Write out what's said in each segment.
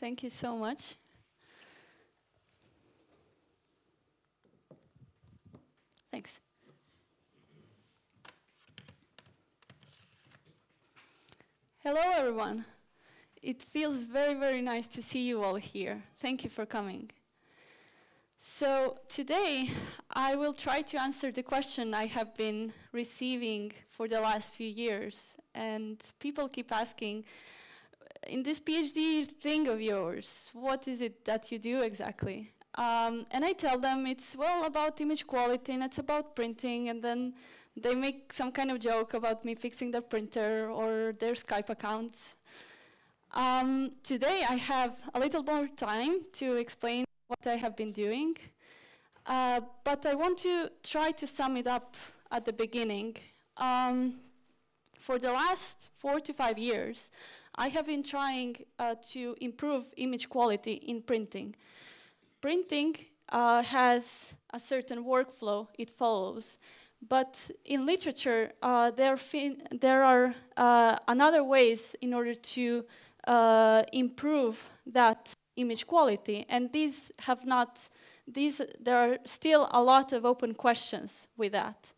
Thank you so much. Thanks. Hello, everyone. It feels very, very nice to see you all here. Thank you for coming. So today, I will try to answer the question I have been receiving for the last few years. And people keep asking, in this PhD thing of yours, what is it that you do exactly? Um, and I tell them it's, well, about image quality and it's about printing. And then they make some kind of joke about me fixing their printer or their Skype accounts. Um, today I have a little more time to explain what I have been doing, uh, but I want to try to sum it up at the beginning. Um, for the last four to five years, I have been trying uh, to improve image quality in printing. Printing uh, has a certain workflow it follows, but in literature, uh, there, there, are uh, another ways in order to uh, improve that image quality. And these have not, these, there are still a lot of open questions with that.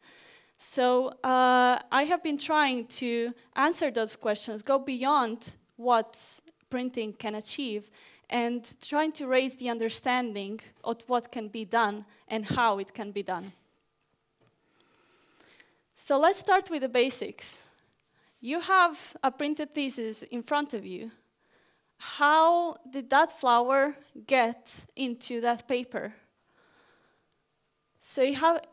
So uh, I have been trying to answer those questions, go beyond what printing can achieve, and trying to raise the understanding of what can be done and how it can be done. So let's start with the basics. You have a printed thesis in front of you how did that flower get into that paper? So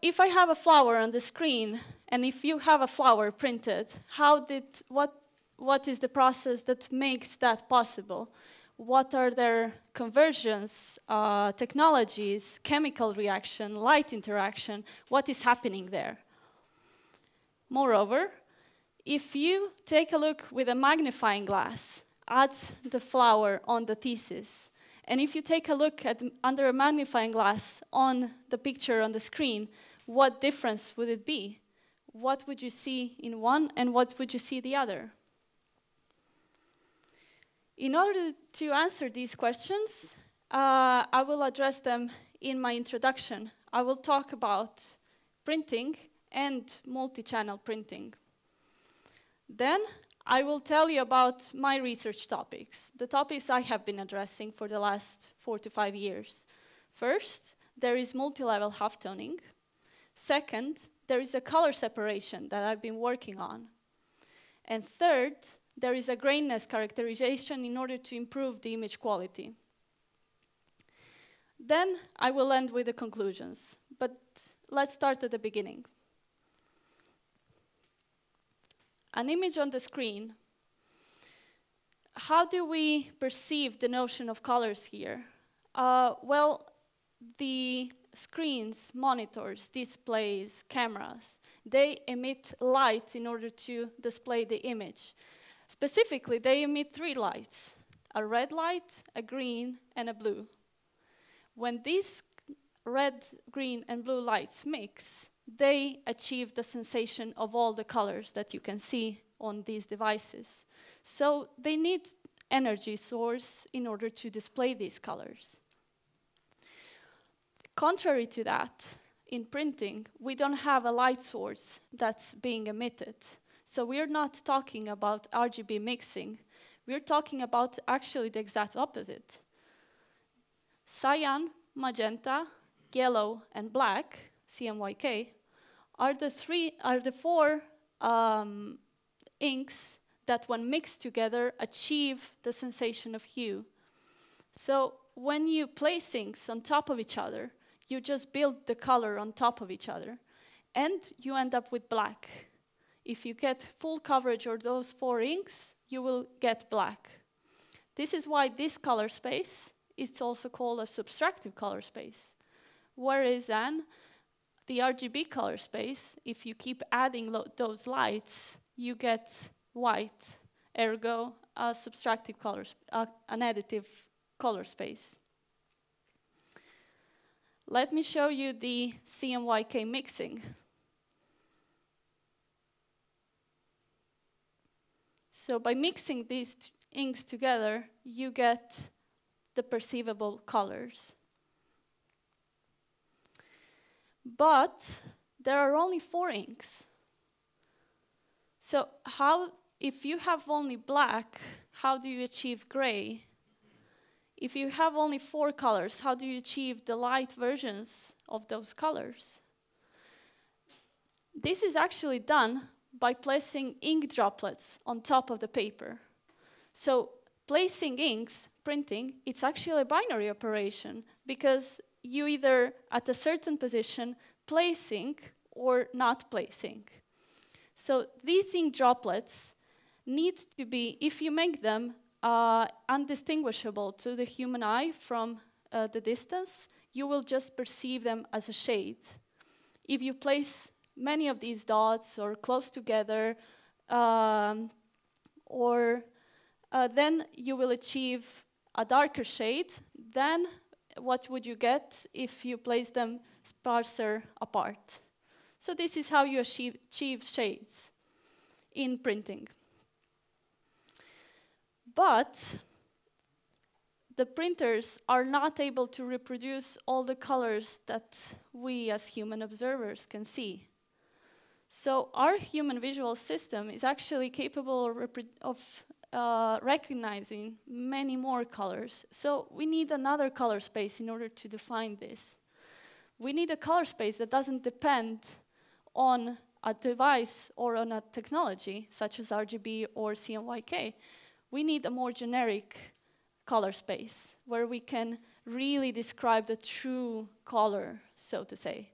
if I have a flower on the screen, and if you have a flower printed, how did, what, what is the process that makes that possible? What are their conversions, uh, technologies, chemical reaction, light interaction? What is happening there? Moreover, if you take a look with a magnifying glass, at the flower on the thesis. And if you take a look at under a magnifying glass on the picture on the screen, what difference would it be? What would you see in one and what would you see the other? In order to answer these questions, uh, I will address them in my introduction. I will talk about printing and multi-channel printing. Then I will tell you about my research topics, the topics I have been addressing for the last four to five years. First, there is multi-level halftoning. Second, there is a color separation that I've been working on. And third, there is a grainness characterization in order to improve the image quality. Then I will end with the conclusions, but let's start at the beginning. An image on the screen, how do we perceive the notion of colors here? Uh, well, the screens, monitors, displays, cameras, they emit light in order to display the image. Specifically, they emit three lights, a red light, a green, and a blue. When these red, green, and blue lights mix, they achieve the sensation of all the colors that you can see on these devices. So they need energy source in order to display these colors. Contrary to that, in printing, we don't have a light source that's being emitted. So we're not talking about RGB mixing. We're talking about actually the exact opposite. Cyan, magenta, yellow, and black, CMYK, are the three are the four um, inks that when mixed together achieve the sensation of hue. So when you place inks on top of each other, you just build the color on top of each other and you end up with black. If you get full coverage of those four inks, you will get black. This is why this color space is also called a subtractive color space. Whereas then, the RGB color space, if you keep adding those lights, you get white, ergo a subtractive color, uh, an additive color space. Let me show you the CMYK mixing. So by mixing these inks together, you get the perceivable colors. But there are only four inks. So how, if you have only black, how do you achieve gray? If you have only four colors, how do you achieve the light versions of those colors? This is actually done by placing ink droplets on top of the paper. So placing inks, printing, it's actually a binary operation because you either at a certain position placing or not placing. So these ink droplets need to be, if you make them uh, undistinguishable to the human eye from uh, the distance, you will just perceive them as a shade. If you place many of these dots or close together, um, or uh, then you will achieve a darker shade than what would you get if you place them sparser apart. So this is how you achieve, achieve shades in printing. But the printers are not able to reproduce all the colors that we as human observers can see. So our human visual system is actually capable of, of uh, recognizing many more colors. So we need another color space in order to define this. We need a color space that doesn't depend on a device or on a technology, such as RGB or CMYK. We need a more generic color space where we can really describe the true color, so to say.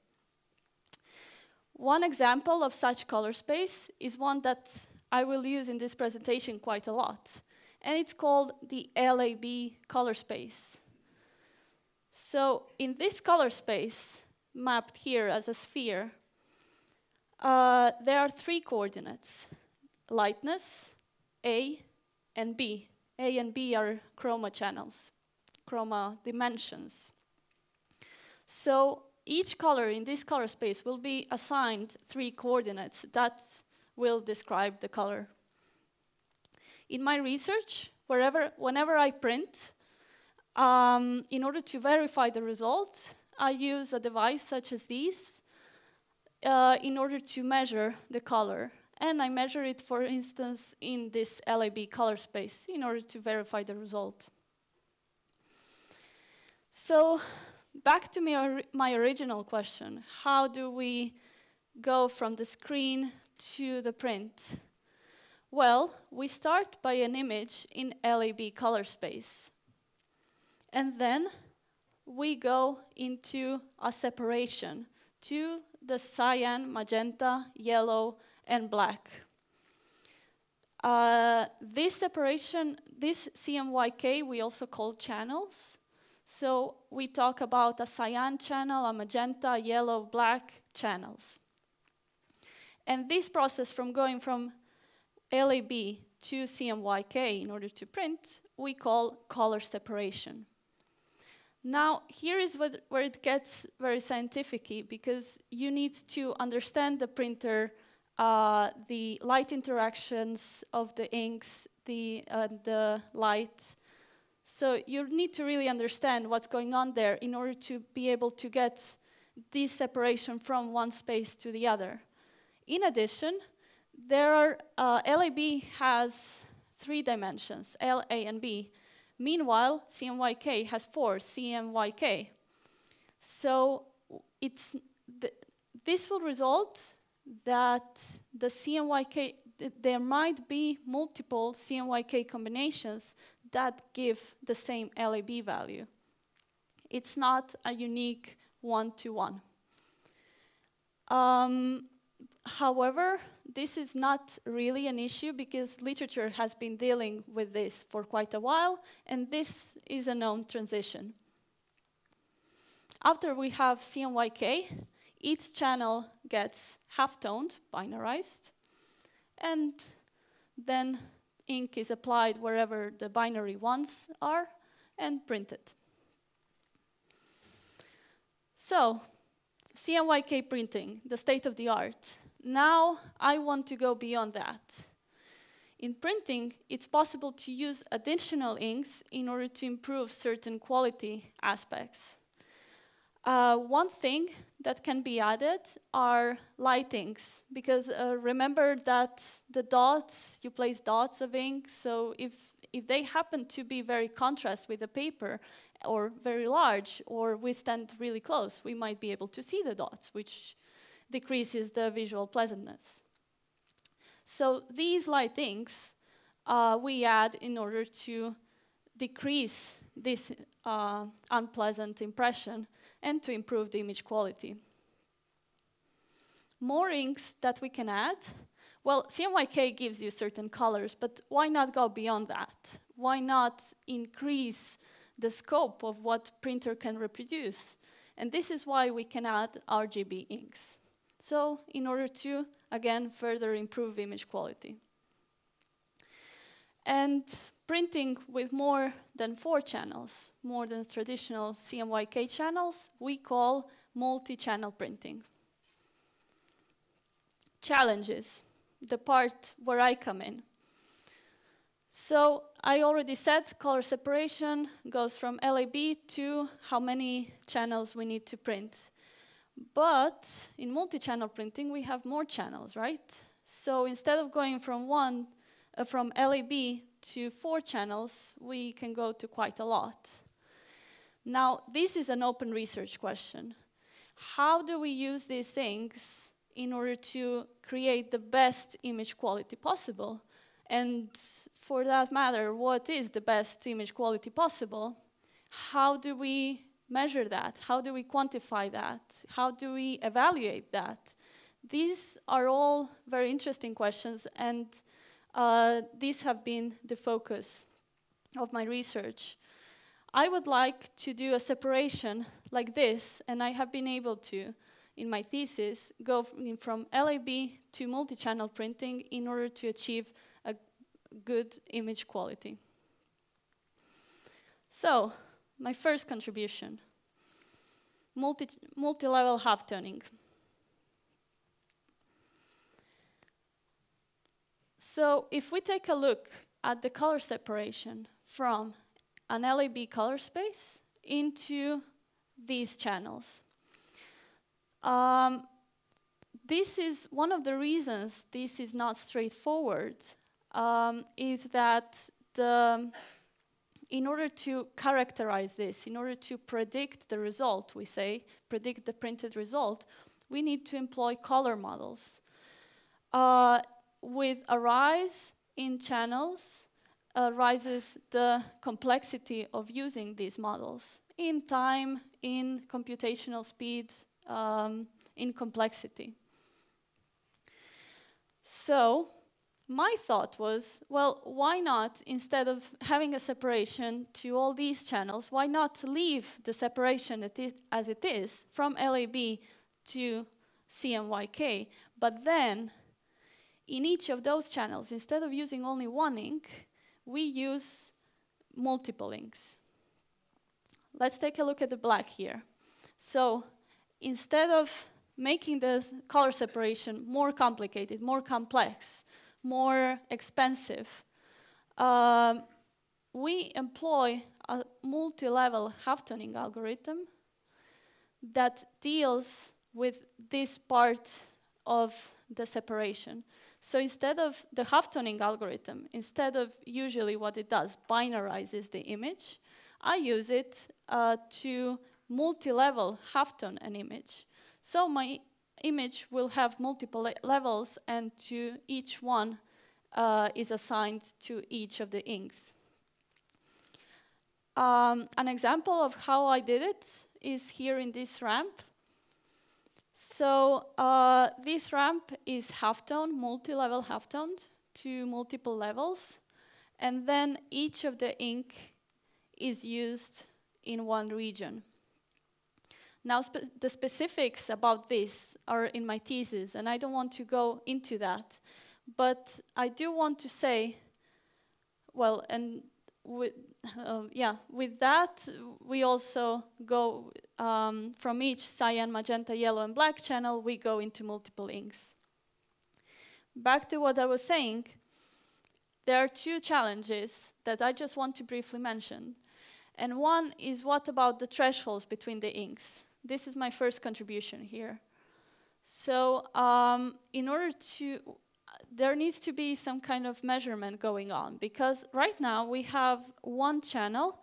One example of such color space is one that I will use in this presentation quite a lot, and it's called the LAB color space. So in this color space, mapped here as a sphere, uh, there are three coordinates, lightness, A, and B. A and B are chroma channels, chroma dimensions. So each color in this color space will be assigned three coordinates that will describe the color. In my research, wherever, whenever I print, um, in order to verify the result, I use a device such as these uh, in order to measure the color. And I measure it, for instance, in this LAB color space in order to verify the result. So back to my, my original question, how do we go from the screen to the print? Well, we start by an image in LAB color space. And then we go into a separation to the cyan, magenta, yellow, and black. Uh, this separation, this CMYK, we also call channels. So we talk about a cyan channel, a magenta, yellow, black channels. And this process from going from LAB to CMYK in order to print, we call color separation. Now, here is what, where it gets very scientific because you need to understand the printer, uh, the light interactions of the inks, the, uh, the light. So you need to really understand what's going on there in order to be able to get this separation from one space to the other. In addition, there are, uh, LAB has three dimensions, L, A, and B. Meanwhile, CMYK has four CMYK. So it's th this will result that the CMYK, th there might be multiple CMYK combinations that give the same LAB value. It's not a unique one-to-one. -one. Um, however, this is not really an issue because literature has been dealing with this for quite a while, and this is a known transition. After we have CMYK, each channel gets half-toned, binarized, and then ink is applied wherever the binary ones are and printed. So, CMYK printing, the state of the art. Now I want to go beyond that. in printing, it's possible to use additional inks in order to improve certain quality aspects. Uh, one thing that can be added are light inks, because uh, remember that the dots, you place dots of ink, so if, if they happen to be very contrast with the paper, or very large, or we stand really close, we might be able to see the dots, which decreases the visual pleasantness. So these light inks uh, we add in order to decrease this uh, unpleasant impression and to improve the image quality. More inks that we can add. Well, CMYK gives you certain colors, but why not go beyond that? Why not increase the scope of what printer can reproduce? And this is why we can add RGB inks. So in order to, again, further improve image quality. And printing with more than four channels, more than traditional CMYK channels, we call multi-channel printing. Challenges, the part where I come in. So I already said color separation goes from LAB to how many channels we need to print. But in multi-channel printing, we have more channels, right? So instead of going from one, uh, from LAB to four channels, we can go to quite a lot. Now, this is an open research question. How do we use these things in order to create the best image quality possible? And for that matter, what is the best image quality possible? How do we measure that? How do we quantify that? How do we evaluate that? These are all very interesting questions, and uh, these have been the focus of my research. I would like to do a separation like this, and I have been able to, in my thesis, go from LAB to multi-channel printing in order to achieve a good image quality. So, my first contribution, multi-level half-toning. So if we take a look at the color separation from an LAB color space into these channels, um, this is one of the reasons this is not straightforward, um, is that the, in order to characterize this, in order to predict the result, we say, predict the printed result, we need to employ color models. Uh, with a rise in channels uh, rises the complexity of using these models in time, in computational speed, um, in complexity. So my thought was, well, why not, instead of having a separation to all these channels, why not leave the separation as it is from LAB to CMYK, but then in each of those channels, instead of using only one ink, we use multiple inks. Let's take a look at the black here. So instead of making the color separation more complicated, more complex, more expensive, um, we employ a multi-level half-toning algorithm that deals with this part of the separation. So instead of the half-toning algorithm, instead of usually what it does, binarizes the image, I use it uh, to multi-level half-tone an image. So my image will have multiple le levels and to each one uh, is assigned to each of the inks. Um, an example of how I did it is here in this ramp. So uh, this ramp is half-tone, multi-level half-toned to multiple levels. And then each of the ink is used in one region. Now, spe the specifics about this are in my thesis, and I don't want to go into that. But I do want to say, well, and with, uh, yeah, with that, we also go um, from each cyan, magenta, yellow, and black channel, we go into multiple inks. Back to what I was saying, there are two challenges that I just want to briefly mention. And one is what about the thresholds between the inks? This is my first contribution here. So um, in order to, there needs to be some kind of measurement going on because right now we have one channel,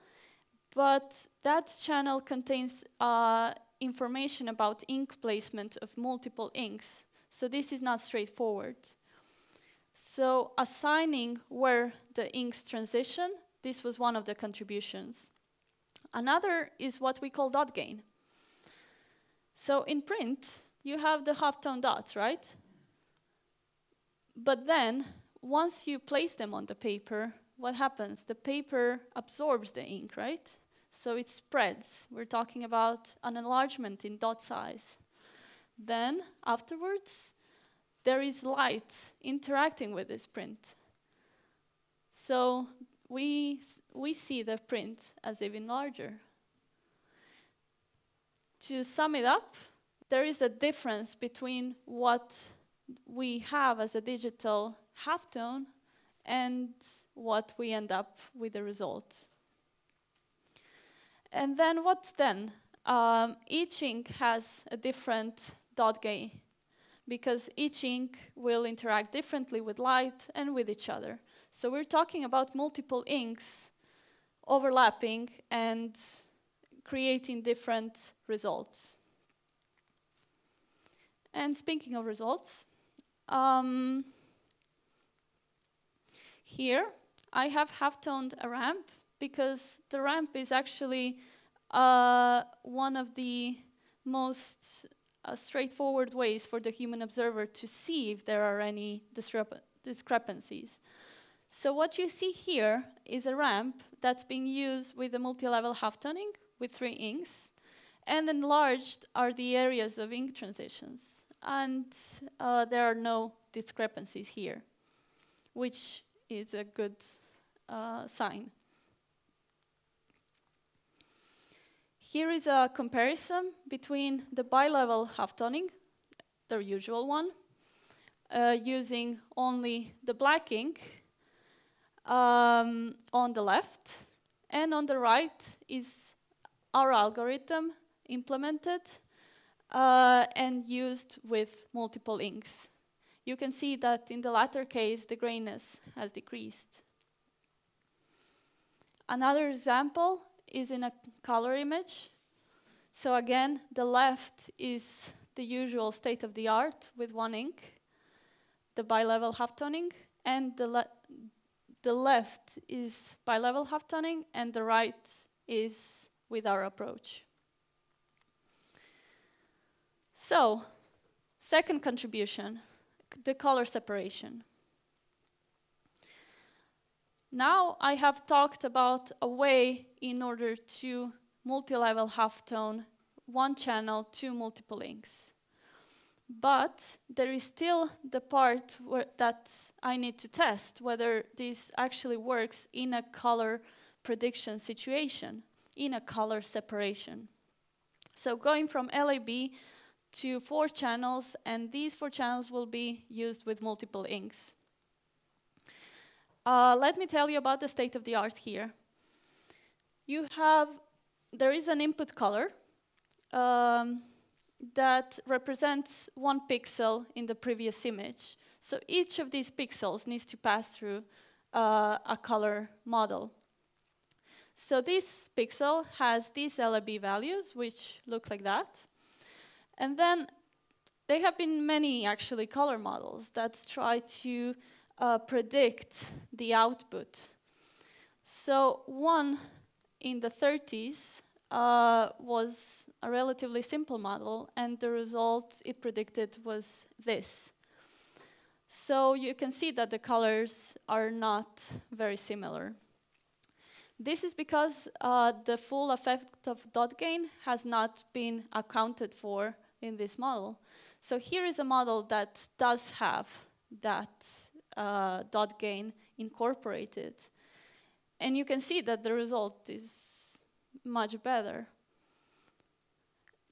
but that channel contains uh, information about ink placement of multiple inks. So this is not straightforward. So assigning where the inks transition, this was one of the contributions. Another is what we call dot gain. So in print, you have the halftone dots, right? But then, once you place them on the paper, what happens? The paper absorbs the ink, right? So it spreads. We're talking about an enlargement in dot size. Then, afterwards, there is light interacting with this print. So we, we see the print as even larger. To sum it up, there is a difference between what we have as a digital halftone and what we end up with the result. And then what's then? Um, each ink has a different dot gain because each ink will interact differently with light and with each other. So we're talking about multiple inks overlapping and creating different results. And speaking of results, um, here I have half-toned a ramp because the ramp is actually uh, one of the most uh, straightforward ways for the human observer to see if there are any discrepancies. So what you see here is a ramp that's being used with a multi-level halftoning with three inks, and enlarged are the areas of ink transitions. And uh, there are no discrepancies here, which is a good uh, sign. Here is a comparison between the bi-level halftoning, the usual one, uh, using only the black ink um, on the left, and on the right is our algorithm implemented uh, and used with multiple inks. You can see that in the latter case, the grainness has decreased. Another example is in a color image. So again, the left is the usual state of the art with one ink, the bi-level halftoning, and the, le the left is bi-level halftoning, and the right is with our approach. So, second contribution, the color separation. Now I have talked about a way in order to multi-level halftone one channel, two multiple inks. But there is still the part that I need to test whether this actually works in a color prediction situation, in a color separation. So going from LAB to four channels, and these four channels will be used with multiple inks. Uh, let me tell you about the state of the art here. You have, there is an input color um, that represents one pixel in the previous image. So each of these pixels needs to pass through uh, a color model. So this pixel has these LAB values, which look like that. And then there have been many, actually, color models that try to uh, predict the output. So one in the 30s uh, was a relatively simple model, and the result it predicted was this. So you can see that the colors are not very similar. This is because uh, the full effect of dot gain has not been accounted for in this model. So here is a model that does have that uh, dot gain incorporated. And you can see that the result is much better.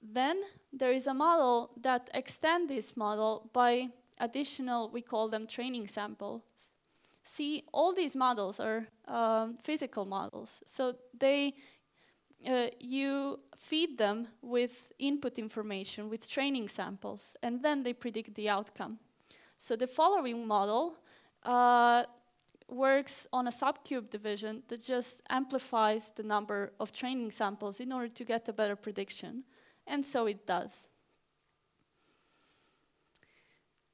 Then there is a model that extends this model by additional, we call them training samples. See all these models are um, physical models. So they, uh, you feed them with input information, with training samples, and then they predict the outcome. So the following model uh, works on a subcube division that just amplifies the number of training samples in order to get a better prediction. And so it does.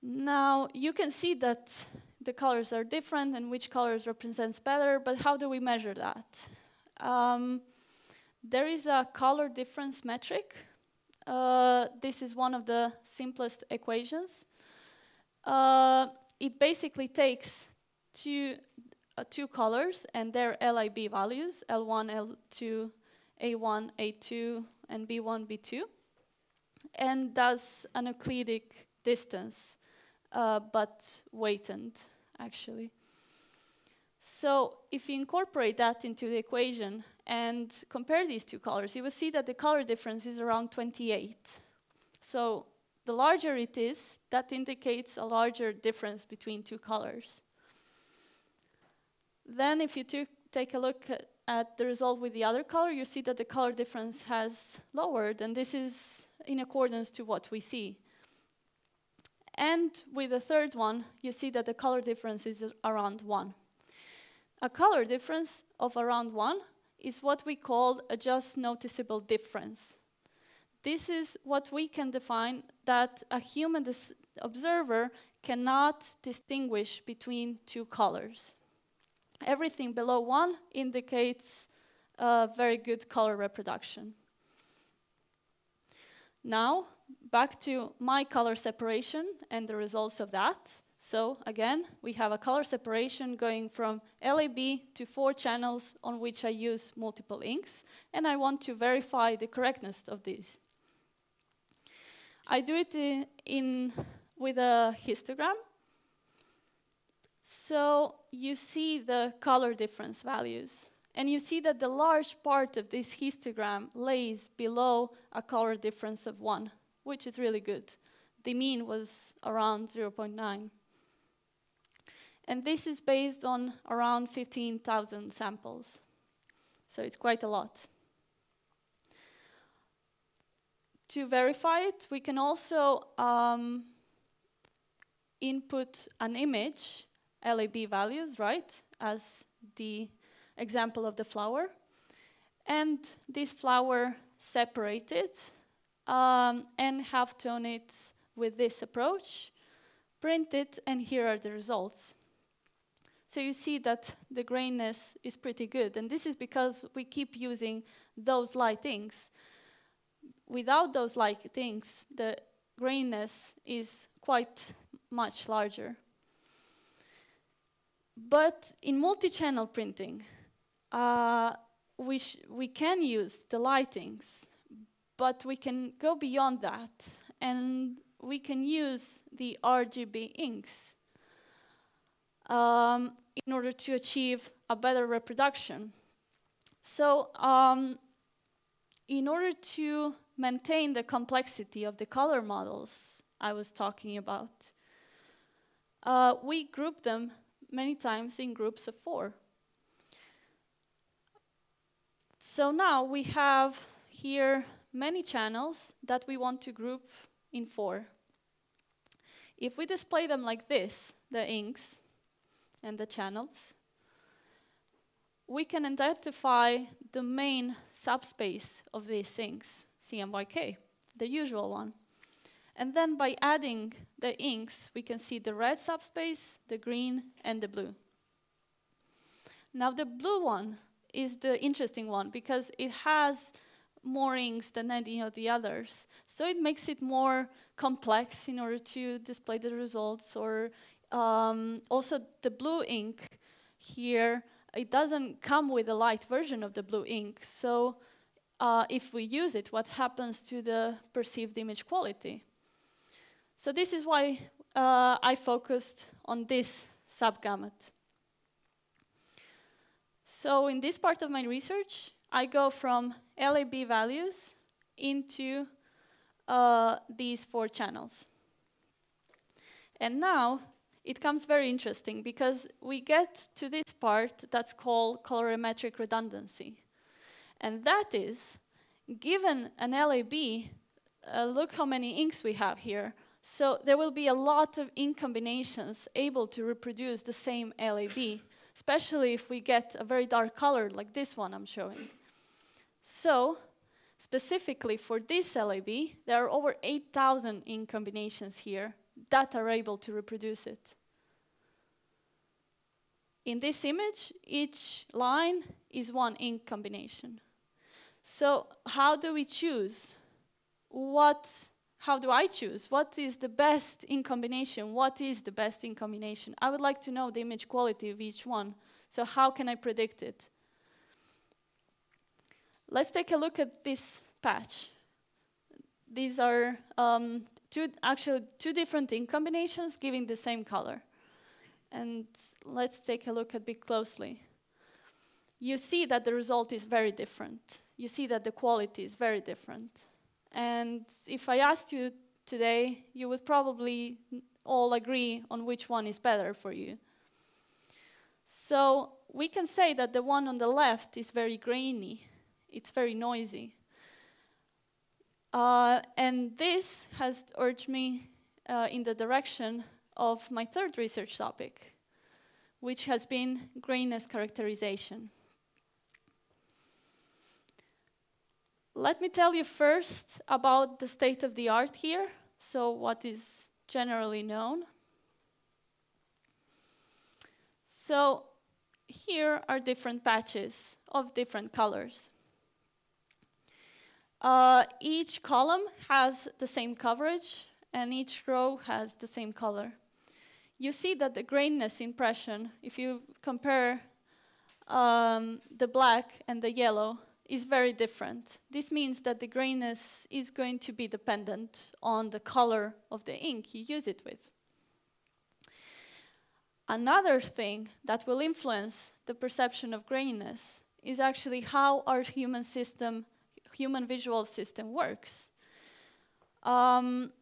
Now, you can see that the colors are different and which colors represents better, but how do we measure that? Um, there is a color difference metric. Uh, this is one of the simplest equations. Uh, it basically takes two, uh, two colors and their LAB values, L1, L2, A1, A2, and B1, B2, and does an Euclidic distance, uh, but weighted, actually. So if you incorporate that into the equation and compare these two colors, you will see that the color difference is around 28. So the larger it is, that indicates a larger difference between two colors. Then if you take a look at, at, the result with the other color, you see that the color difference has lowered, and this is in accordance to what we see. And with the third one, you see that the color difference is around 1. A color difference of around 1 is what we call a just noticeable difference. This is what we can define that a human observer cannot distinguish between two colors. Everything below 1 indicates a very good color reproduction. Now, back to my color separation and the results of that. So again, we have a color separation going from LAB to four channels on which I use multiple inks, and I want to verify the correctness of these. I do it in, in with a histogram. So you see the color difference values. And you see that the large part of this histogram lays below a color difference of 1, which is really good. The mean was around 0.9. And this is based on around 15,000 samples. So it's quite a lot. To verify it, we can also um, input an image, LAB values, right, as the example of the flower. And this flower separated um, and half-tone it with this approach, print it, and here are the results. So you see that the grainness is pretty good. And this is because we keep using those light inks. Without those light inks, the grainness is quite much larger. But in multi-channel printing, uh, we, we can use the light inks, but we can go beyond that, and we can use the RGB inks um, in order to achieve a better reproduction. So um, in order to maintain the complexity of the color models I was talking about, uh, we group them many times in groups of four. So now we have here many channels that we want to group in four. If we display them like this, the inks, and the channels, we can identify the main subspace of these things, CMYK, the usual one. And then by adding the inks, we can see the red subspace, the green, and the blue. Now the blue one is the interesting one because it has more than any of the others. So it makes it more complex in order to display the results or um, also, the blue ink here, it doesn't come with a light version of the blue ink. So uh, if we use it, what happens to the perceived image quality? So this is why uh, I focused on this subgamut. So in this part of my research, I go from LAB values into uh, these four channels. And now it comes very interesting because we get to this part that's called colorimetric redundancy. And that is, given an LAB, uh, look how many inks we have here. So there will be a lot of ink combinations able to reproduce the same LAB, especially if we get a very dark color like this one I'm showing. So specifically for this LAB, there are over 8,000 ink combinations here that are able to reproduce it. In this image, each line is one ink combination. So how do we choose? What, how do I choose? What is the best in combination? What is the best in combination? I would like to know the image quality of each one. So how can I predict it? Let's take a look at this patch. These are um, two, actually two different ink combinations giving the same color. And let's take a look at it closely. You see that the result is very different. You see that the quality is very different. And if I asked you today, you would probably all agree on which one is better for you. So we can say that the one on the left is very grainy. It's very noisy. Uh, and this has urged me uh, in the direction of my third research topic, which has been grainness characterization. Let me tell you first about the state of the art here, so what is generally known. So here are different patches of different colors. Uh, each column has the same coverage and each row has the same color. You see that the grainness impression, if you compare um, the black and the yellow, is very different. This means that the grainness is going to be dependent on the color of the ink you use it with. Another thing that will influence the perception of grainness is actually how our human system human visual system works. Um,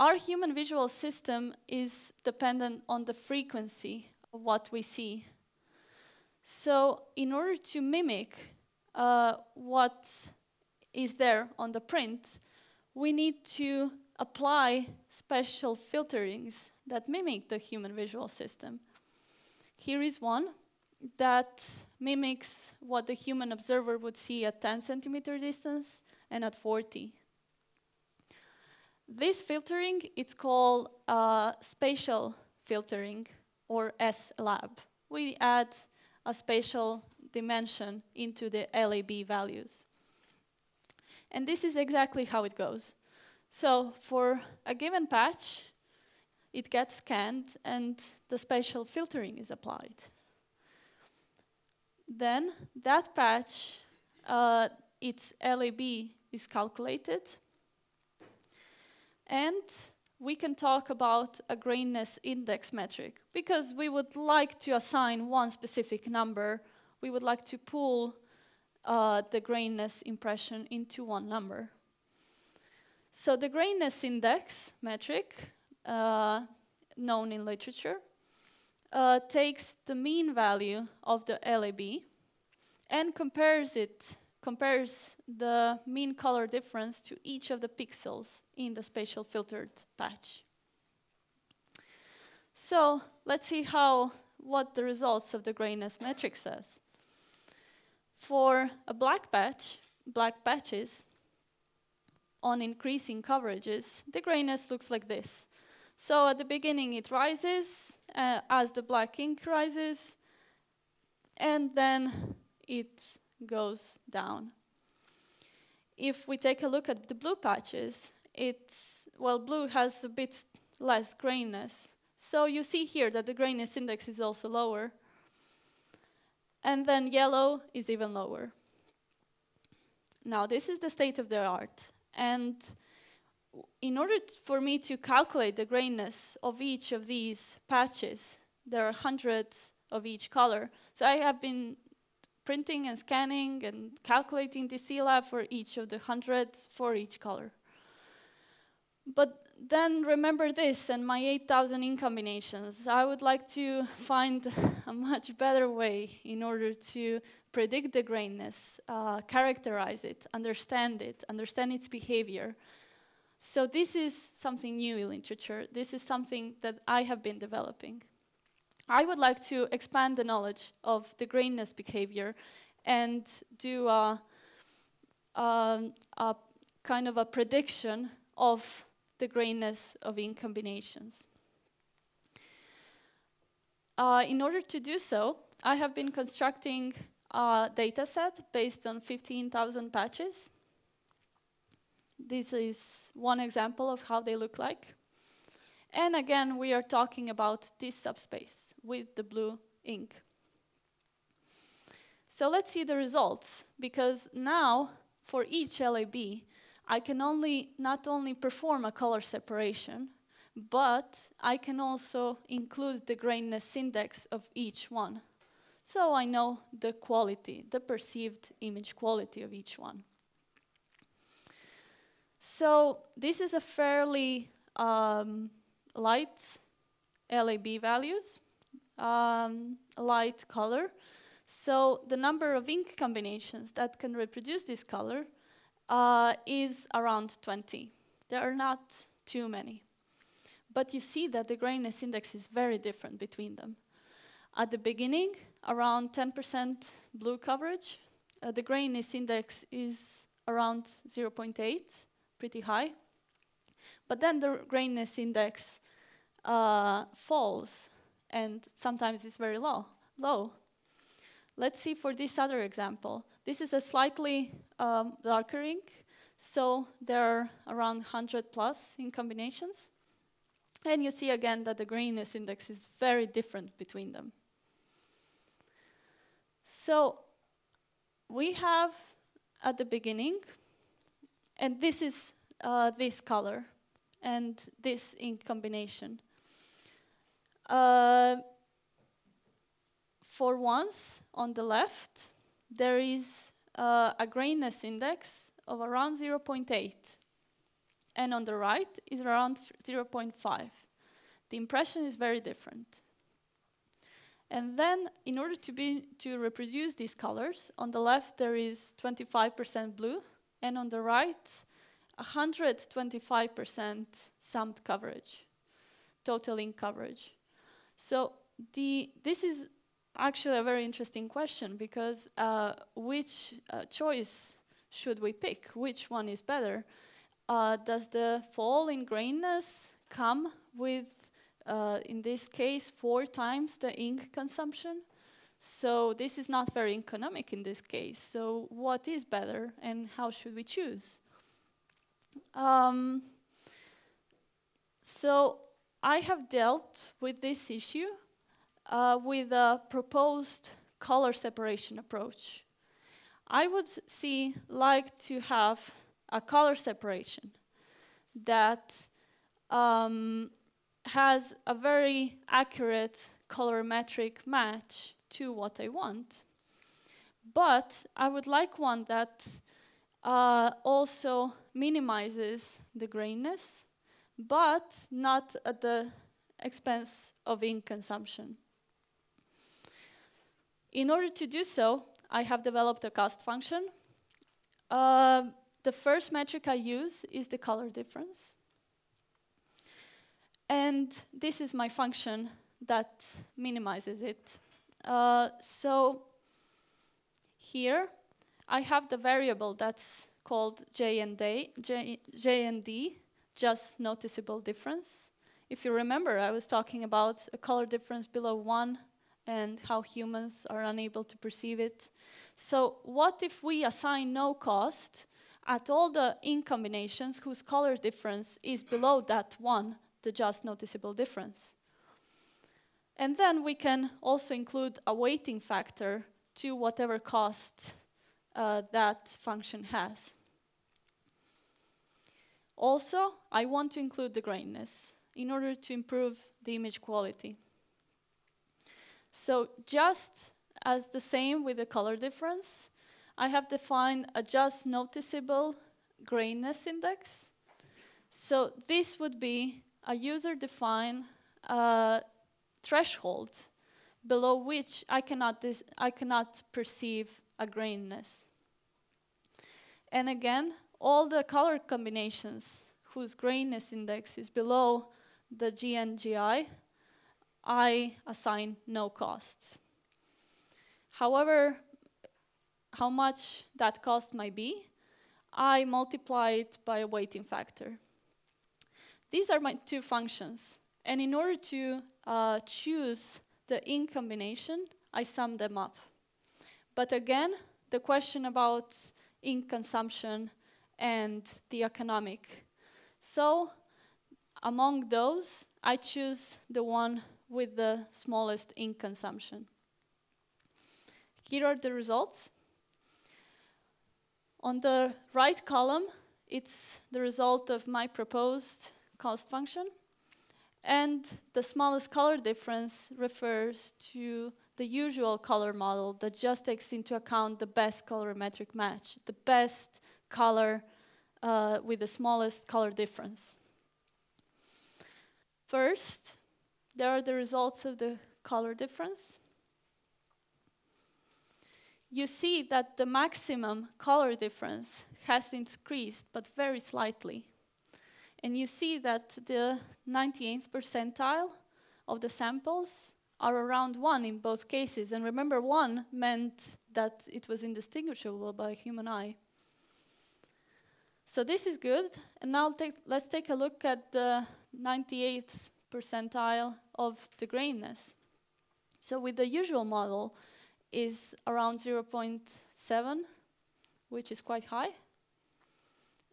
our human visual system is dependent on the frequency of what we see. So in order to mimic uh, what is there on the print, we need to apply special filterings that mimic the human visual system. Here is one that mimics what the human observer would see at 10 centimeter distance and at 40. This filtering, it's called uh, spatial filtering or S-lab. We add a spatial dimension into the LAB values. And this is exactly how it goes. So for a given patch, it gets scanned and the spatial filtering is applied. Then that patch, uh, its LAB is calculated. And we can talk about a grainness index metric because we would like to assign one specific number. We would like to pull uh, the grainness impression into one number. So the grainness index metric, uh, known in literature, uh, takes the mean value of the LAB and compares it, compares the mean color difference to each of the pixels in the spatial filtered patch. So let's see how, what the results of the grainness metric says. For a black patch, black patches, on increasing coverages, the grainness looks like this. So at the beginning it rises uh, as the black ink rises, and then it goes down. If we take a look at the blue patches, it's, well, blue has a bit less grainness. So you see here that the grainness index is also lower. And then yellow is even lower. Now, this is the state of the art. And in order for me to calculate the grainness of each of these patches, there are hundreds of each color. So I have been printing and scanning and calculating the CIELAB for each of the hundreds for each color. But then remember this and my 8,000 ink combinations. I would like to find a much better way in order to predict the grainness, uh, characterize it, understand it, understand its behavior. So this is something new in literature. This is something that I have been developing. I would like to expand the knowledge of the grainness behavior and do a, a, a kind of a prediction of the grainness of ink combinations. Uh, in order to do so, I have been constructing a data set based on 15,000 patches. This is one example of how they look like. And again, we are talking about this subspace with the blue ink. So let's see the results, because now for each LAB, I can only not only perform a color separation, but I can also include the grainness index of each one. So I know the quality, the perceived image quality of each one. So this is a fairly um, light LAB values, um, light color. So the number of ink combinations that can reproduce this color uh, is around 20. There are not too many. But you see that the grainness index is very different between them. At the beginning, around 10% blue coverage. Uh, the grainness index is around 0.8, pretty high. But then the grainness index uh, falls, and sometimes it's very low. low. Let's see for this other example. This is a slightly um, darker ink, so there are around 100 plus in combinations. And you see again that the grainness index is very different between them. So we have at the beginning, and this is uh, this color and this in combination. Uh, for once, on the left, there is uh, a grainness index of around 0.8. And on the right is around 0.5. The impression is very different. And then, in order to, be, to reproduce these colors, on the left there is 25% blue, and on the right, 125% summed coverage, total ink coverage. So the, this is actually a very interesting question because uh, which uh, choice should we pick? Which one is better? Uh, does the fall in grainness come with, uh, in this case, four times the ink consumption? So this is not very economic in this case. So what is better and how should we choose? Um, so I have dealt with this issue uh, with a proposed color separation approach. I would see like to have a color separation that um, has a very accurate colorimetric match to what I want. But I would like one that uh, also minimizes the grainness, but not at the expense of ink consumption. In order to do so, I have developed a cost function. Uh, the first metric I use is the color difference. And this is my function that minimizes it. Uh, so here I have the variable that's called J and, D, J, J and D, just noticeable difference. If you remember, I was talking about a color difference below 1 and how humans are unable to perceive it. So what if we assign no cost at all the ink combinations whose color difference is below that one, the just noticeable difference? And then we can also include a weighting factor to whatever cost uh, that function has. Also, I want to include the grainness in order to improve the image quality. So just as the same with the color difference, I have defined a just noticeable grainness index. So this would be a user-defined uh, threshold below which I cannot, I cannot perceive a graininess. And again, all the color combinations whose graininess index is below the JNGI, I assign no cost. However, how much that cost might be, I multiply it by a weighting factor. These are my two functions. And in order to uh, choose the in combination, I sum them up. But again, the question about ink consumption and the economic. So among those, I choose the one with the smallest ink consumption. Here are the results. On the right column, it's the result of my proposed cost function. And the smallest color difference refers to the usual color model that just takes into account the best colorimetric match, the best color uh, with the smallest color difference. First, there are the results of the color difference. You see that the maximum color difference has increased, but very slightly. And you see that the 98th percentile of the samples are around 1 in both cases. And remember, 1 meant that it was indistinguishable by human eye. So this is good. And now take, let's take a look at the 98th percentile of the graininess. So with the usual model is around 0.7, which is quite high.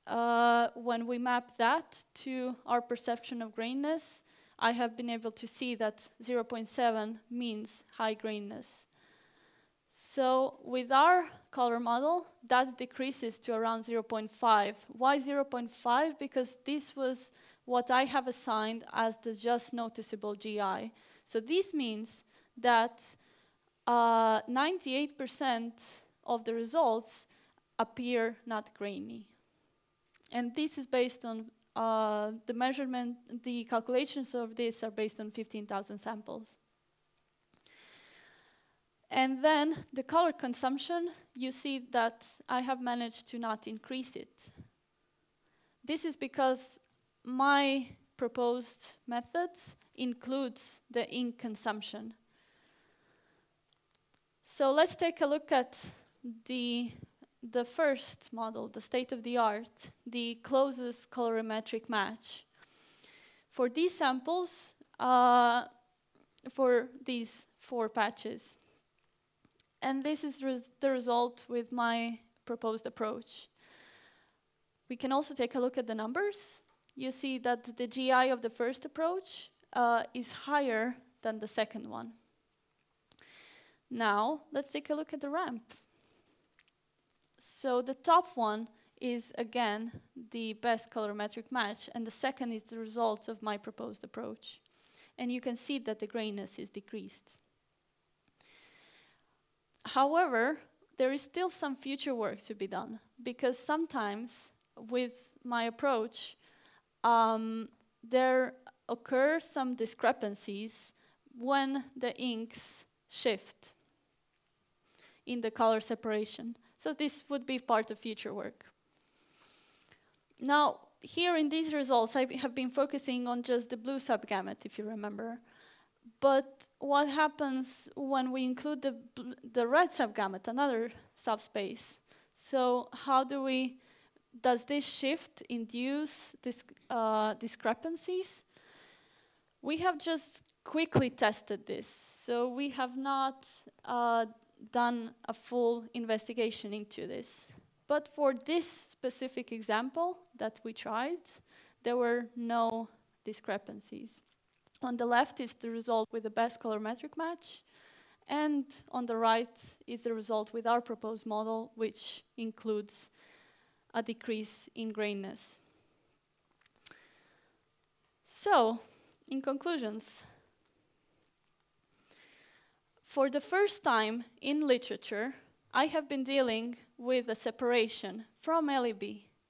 Uh, when we map that to our perception of graininess, I have been able to see that 0.7 means high graininess. So with our color model, that decreases to around 0.5. Why 0.5? Because this was what I have assigned as the just noticeable GI. So this means that 98% uh, of the results appear not grainy. And this is based on uh, the measurement, the calculations of this are based on 15,000 samples. And then the color consumption, you see that I have managed to not increase it. This is because my proposed methods includes the ink consumption. So let's take a look at the the first model, the state of the art, the closest colorimetric match. For these samples, uh, for these four patches. And this is res the result with my proposed approach. We can also take a look at the numbers. You see that the GI of the first approach uh, is higher than the second one. Now, let's take a look at the ramp. So the top one is again the best colorimetric match and the second is the result of my proposed approach. And you can see that the graininess is decreased. However, there is still some future work to be done because sometimes with my approach um, there occur some discrepancies when the inks shift in the color separation. So this would be part of future work. Now, here in these results, I have been focusing on just the blue subgamut, if you remember. But what happens when we include the, the red subgamut, another subspace? So how do we, does this shift induce this, uh, discrepancies? We have just quickly tested this. So we have not uh, done a full investigation into this. But for this specific example that we tried, there were no discrepancies. On the left is the result with the best colorimetric match, and on the right is the result with our proposed model, which includes a decrease in graininess. So, in conclusions, for the first time in literature, I have been dealing with a separation from LAB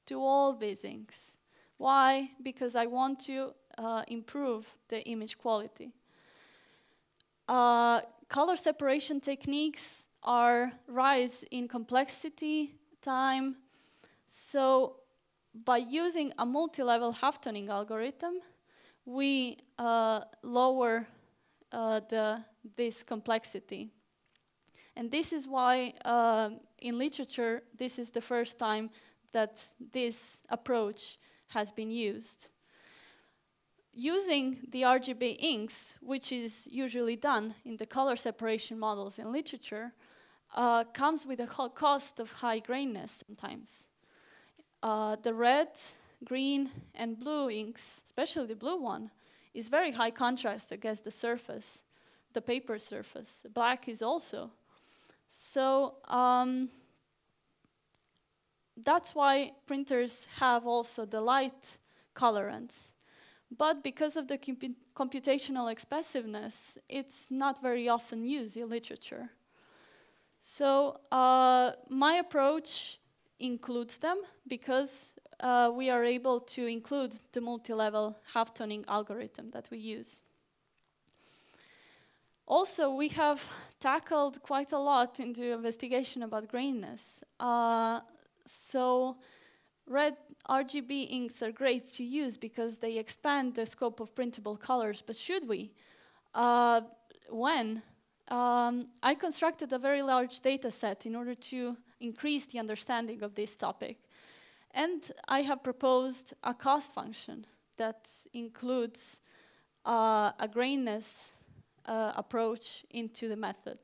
to all these inks, Why? Because I want to uh, improve the image quality. Uh, color separation techniques are rise in complexity, time. So by using a multi-level half-toning algorithm, we uh, lower the, this complexity. And this is why uh, in literature, this is the first time that this approach has been used. Using the RGB inks, which is usually done in the color separation models in literature, uh, comes with a cost of high grainness sometimes. Uh, the red, green, and blue inks, especially the blue one, is very high contrast against the surface, the paper surface. Black is also. So um, that's why printers have also the light colorants. But because of the compu computational expensiveness, it's not very often used in literature. So uh, my approach includes them because uh, we are able to include the multi-level half-toning algorithm that we use. Also, we have tackled quite a lot into investigation about grainness. Uh, so red RGB inks are great to use because they expand the scope of printable colors, but should we? Uh, when? Um, I constructed a very large data set in order to increase the understanding of this topic. And I have proposed a cost function that includes uh, a grainness uh, approach into the method.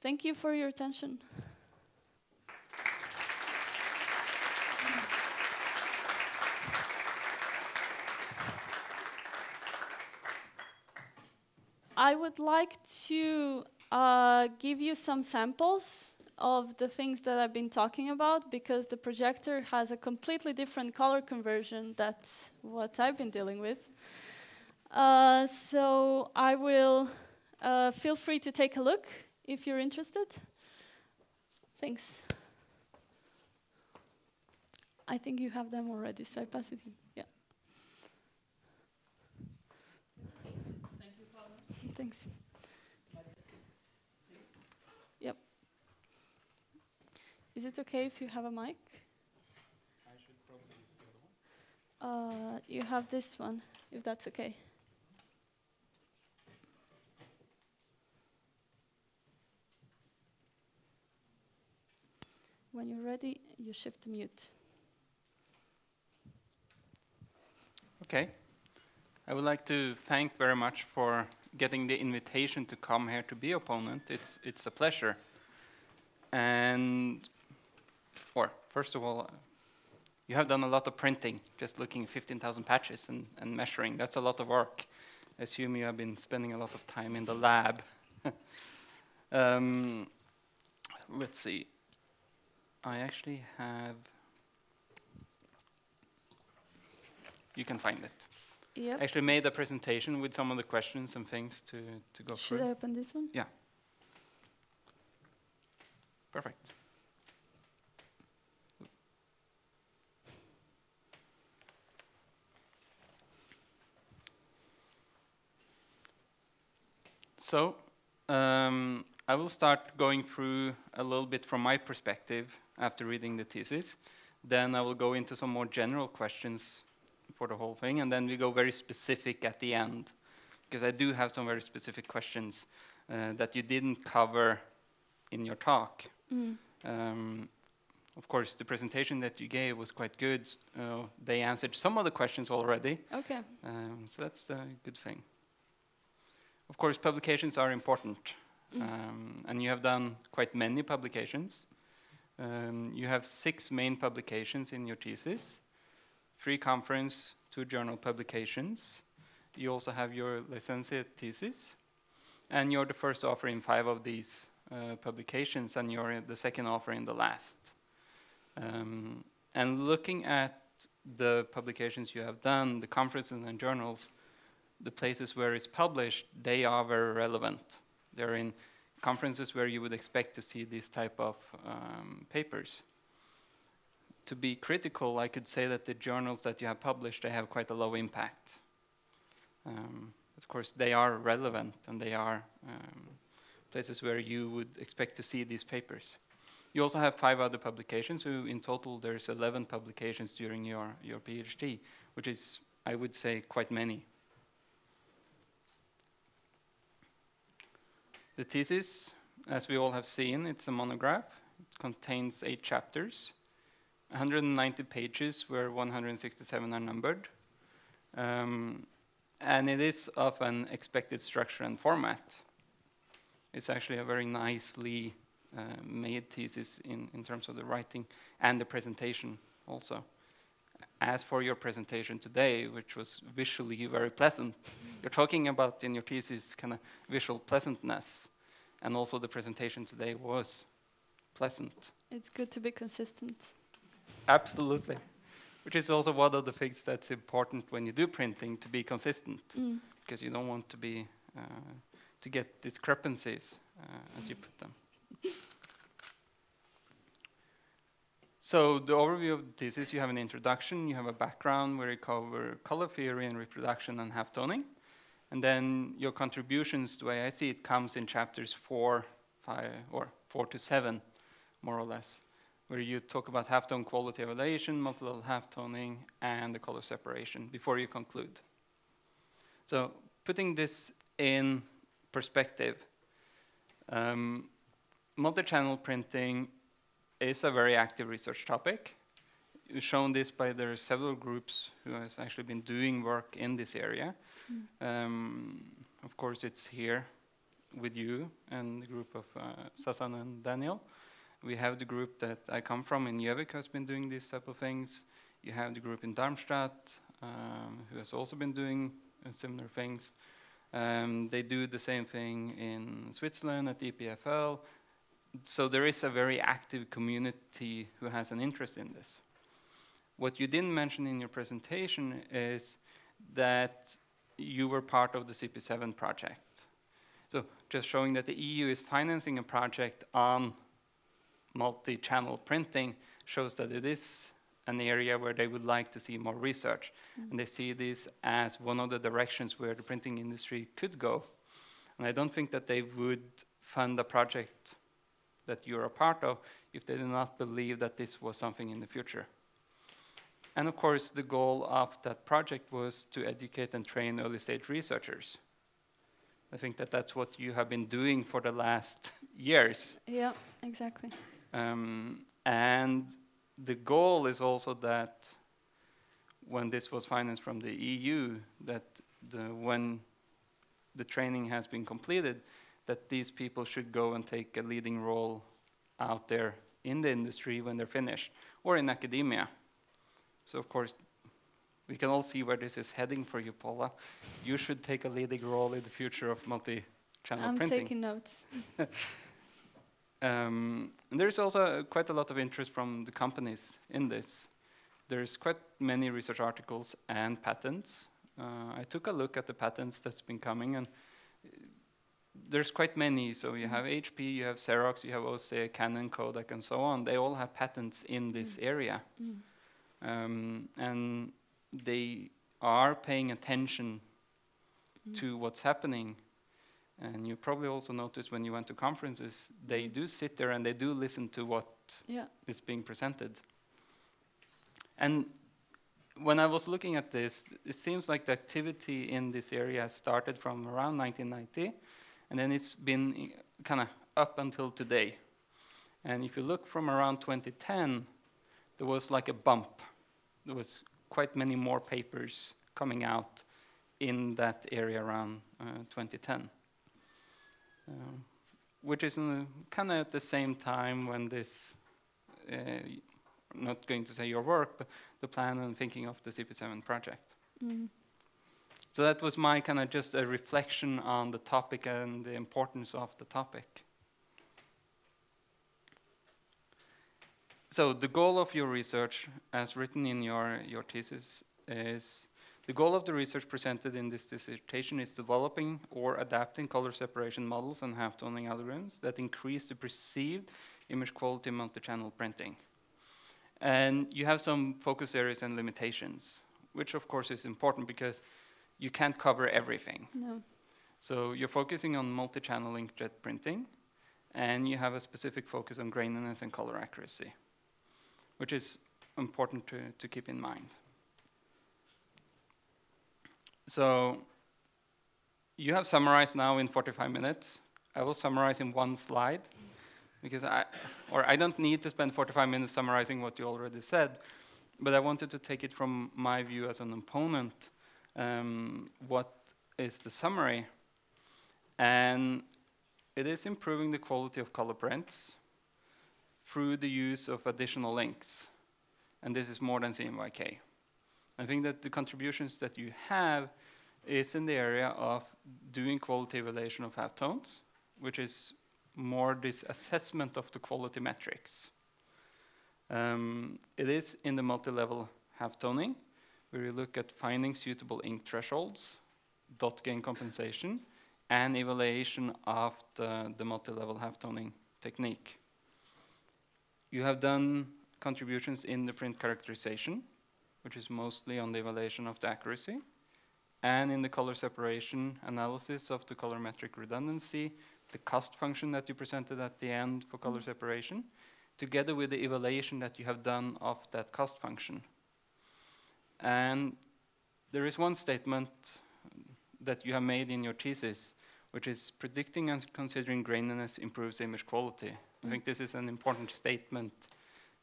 Thank you for your attention. I would like to uh, give you some samples of the things that I've been talking about because the projector has a completely different color conversion that's what I've been dealing with. Uh, so I will uh, feel free to take a look if you're interested. Thanks. I think you have them already, so I pass it in. Yeah. Thank you, Paula. Thanks. Yep. Is it okay if you have a mic? I should probably use the other one. Uh, you have this one, if that's okay. When you're ready, you shift to mute. Okay. I would like to thank very much for getting the invitation to come here to be opponent. It's it's a pleasure. And or first of all, you have done a lot of printing, just looking at 15,000 patches and, and measuring. That's a lot of work. I assume you have been spending a lot of time in the lab. um, let's see. I actually have. You can find it. Yep. I actually made a presentation with some of the questions and things to, to go Should through. Should I open this one? Yeah. Perfect. So, um, I will start going through a little bit from my perspective after reading the thesis. Then I will go into some more general questions for the whole thing, and then we go very specific at the end, because I do have some very specific questions uh, that you didn't cover in your talk. Mm. Um, of course, the presentation that you gave was quite good. Uh, they answered some of the questions already, Okay. um, so that's a good thing. Of course, publications are important. Um, and you have done quite many publications. Um, you have six main publications in your thesis, three conference, two journal publications. You also have your licentiate thesis, and you're the first author in five of these uh, publications, and you're the second author in the last. Um, and looking at the publications you have done, the conferences and journals, the places where it's published, they are very relevant. They're in conferences where you would expect to see these type of um, papers. to be critical, I could say that the journals that you have published, they have quite a low impact. Um, of course, they are relevant and they are um, places where you would expect to see these papers. You also have five other publications, so in total there's 11 publications during your, your PhD, which is, I would say, quite many. The thesis, as we all have seen, it's a monograph. It contains eight chapters, 190 pages, where 167 are numbered. Um, and it is of an expected structure and format. It's actually a very nicely uh, made thesis in, in terms of the writing and the presentation also. As for your presentation today, which was visually very pleasant, you're talking about in your thesis kind of visual pleasantness, and also the presentation today was pleasant. It's good to be consistent. Absolutely which is also one of the things that's important when you do printing to be consistent, mm. because you don't want to be uh, to get discrepancies uh, as you put them. so the overview of the thesis, you have an introduction, you have a background where you cover color theory and reproduction and halftoning, and then your contributions, the way I see it, comes in chapters four, five, or four to seven, more or less where you talk about halftone quality evaluation, multi-level halftoning, and the color separation before you conclude. So putting this in perspective, um, multi-channel printing is a very active research topic. Shown this by there are several groups who has actually been doing work in this area. Mm. Um, of course, it's here with you and the group of uh, Sasan and Daniel. We have the group that I come from in Gjøvik has been doing these type of things. You have the group in Darmstadt um, who has also been doing uh, similar things. Um, they do the same thing in Switzerland at EPFL. So there is a very active community who has an interest in this. What you didn't mention in your presentation is that you were part of the CP7 project. So just showing that the EU is financing a project on multi-channel printing shows that it is an area where they would like to see more research. Mm. And they see this as one of the directions where the printing industry could go. And I don't think that they would fund a project that you're a part of if they did not believe that this was something in the future. And of course, the goal of that project was to educate and train early stage researchers. I think that that's what you have been doing for the last years. Yeah, exactly. Um, and the goal is also that when this was financed from the EU, that the, when the training has been completed, that these people should go and take a leading role out there in the industry when they're finished, or in academia. So of course, we can all see where this is heading for you, Paula. you should take a leading role in the future of multi-channel printing. I'm taking notes. Um, and there's also quite a lot of interest from the companies in this. There's quite many research articles and patents. Uh, I took a look at the patents that's been coming, and there's quite many. So you have HP, you have Xerox, you have Océ, Canon, Kodak, and so on. They all have patents in this mm. area. Mm. Um, and they are paying attention mm. to what's happening and you probably also noticed when you went to conferences, they do sit there and they do listen to what yeah. is being presented. And when I was looking at this, it seems like the activity in this area started from around 1990, and then it's been kind of up until today. And if you look from around 2010, there was like a bump. There was quite many more papers coming out in that area around uh, 2010. Um, which is kind of at the same time when this, uh, not going to say your work, but the plan and thinking of the CP7 project. Mm. So that was my kind of just a reflection on the topic and the importance of the topic. So the goal of your research, as written in your, your thesis, is the goal of the research presented in this dissertation is developing or adapting color separation models and halftoning algorithms that increase the perceived image quality multi-channel printing. And you have some focus areas and limitations, which of course is important because you can't cover everything. No. So you're focusing on multi-channel inkjet printing, and you have a specific focus on graininess and color accuracy, which is important to, to keep in mind. So you have summarized now in 45 minutes. I will summarize in one slide because I, or I don't need to spend 45 minutes summarizing what you already said, but I wanted to take it from my view as an opponent. Um, what is the summary? And it is improving the quality of color prints through the use of additional links. And this is more than CMYK. I think that the contributions that you have is in the area of doing quality evaluation of halftones, which is more this assessment of the quality metrics. Um, it is in the multi-level halftoning, where you look at finding suitable ink thresholds, dot gain compensation, and evaluation of the, the multi-level halftoning technique. You have done contributions in the print characterization, which is mostly on the evaluation of the accuracy, and in the color separation analysis of the colorimetric redundancy, the cost function that you presented at the end for color mm. separation, together with the evaluation that you have done of that cost function. And there is one statement that you have made in your thesis, which is predicting and considering graininess improves image quality. Mm. I think this is an important statement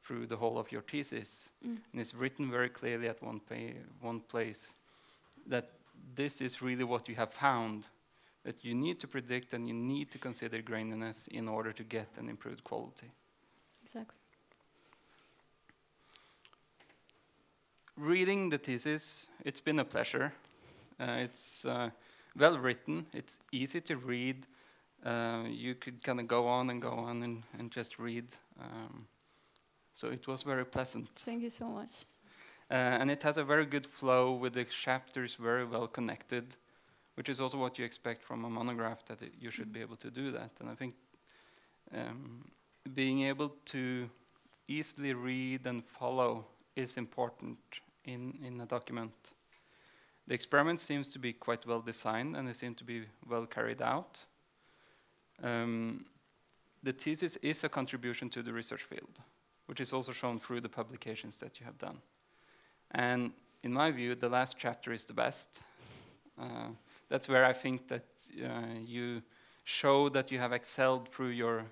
through the whole of your thesis. Mm. And it's written very clearly at one, one place that this is really what you have found that you need to predict and you need to consider graininess in order to get an improved quality. Exactly. Reading the thesis, it's been a pleasure. Uh, it's uh, well written, it's easy to read. Uh, you could kind of go on and go on and, and just read. Um, so it was very pleasant. Thank you so much. Uh, and it has a very good flow with the chapters very well connected, which is also what you expect from a monograph that it, you should mm. be able to do that. And I think um, being able to easily read and follow is important in, in a document. The experiment seems to be quite well designed and they seem to be well carried out. Um, the thesis is a contribution to the research field, which is also shown through the publications that you have done. And in my view, the last chapter is the best. Uh, that's where I think that uh, you show that you have excelled through your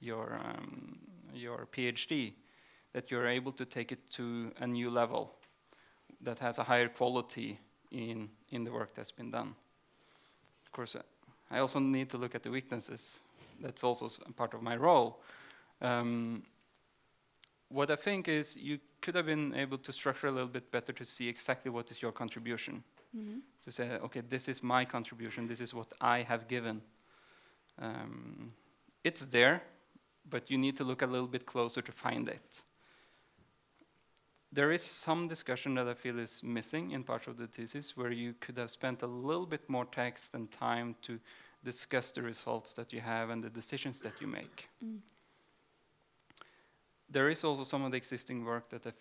your um, your PhD, that you're able to take it to a new level that has a higher quality in in the work that's been done. Of course, uh, I also need to look at the weaknesses. That's also part of my role. Um, what I think is you could have been able to structure a little bit better to see exactly what is your contribution. Mm -hmm. To say, okay, this is my contribution, this is what I have given. Um, it's there, but you need to look a little bit closer to find it. There is some discussion that I feel is missing in parts of the thesis where you could have spent a little bit more text and time to discuss the results that you have and the decisions that you make. Mm there is also some of the existing work that I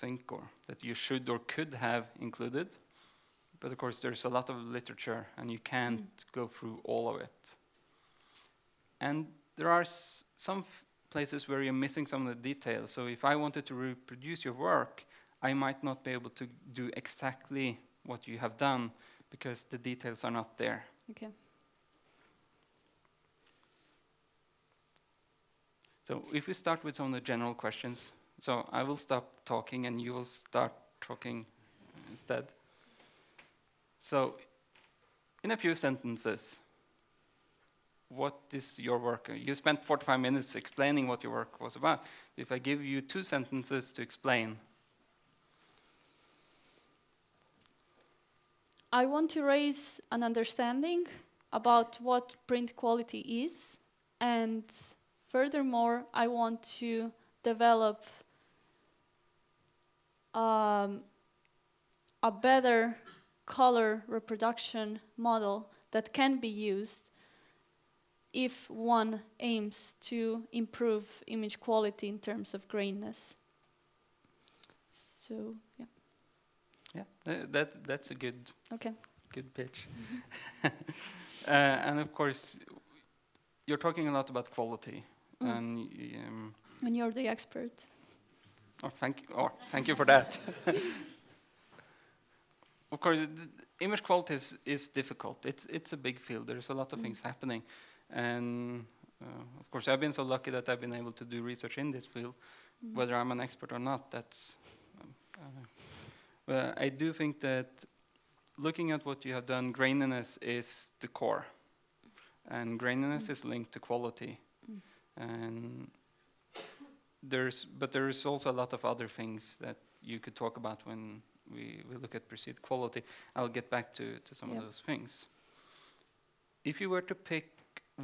think or that you should or could have included. But of course, there's a lot of literature, and you can't mm. go through all of it. And there are some places where you're missing some of the details. So if I wanted to reproduce your work, I might not be able to do exactly what you have done because the details are not there. Okay. So if we start with some of the general questions, so I will stop talking and you will start talking instead. So in a few sentences, what is your work? You spent 45 minutes explaining what your work was about. If I give you two sentences to explain. I want to raise an understanding about what print quality is and Furthermore, I want to develop um, a better color reproduction model that can be used if one aims to improve image quality in terms of grainness. So yeah, Yeah, uh, that that's a good okay. good pitch. uh, and of course, you're talking a lot about quality, Mm. and um, And you're the expert. oh, thank you, oh, thank you for that. of course, image quality is, is difficult. It's it's a big field. There's a lot of Mm. things happening, and uh, of course, I've been so lucky that I've been able to do research in this field. Mm. Whether I'm an expert or not, that's. Um, uh, well, I do think that looking at what you have done, graininess is the core, and graininess Mm. is linked to quality, Mm. and there's but there is also a lot of other things that you could talk about when we, we look at perceived quality. I'll get back to, to some Yep. of those things. If you were to pick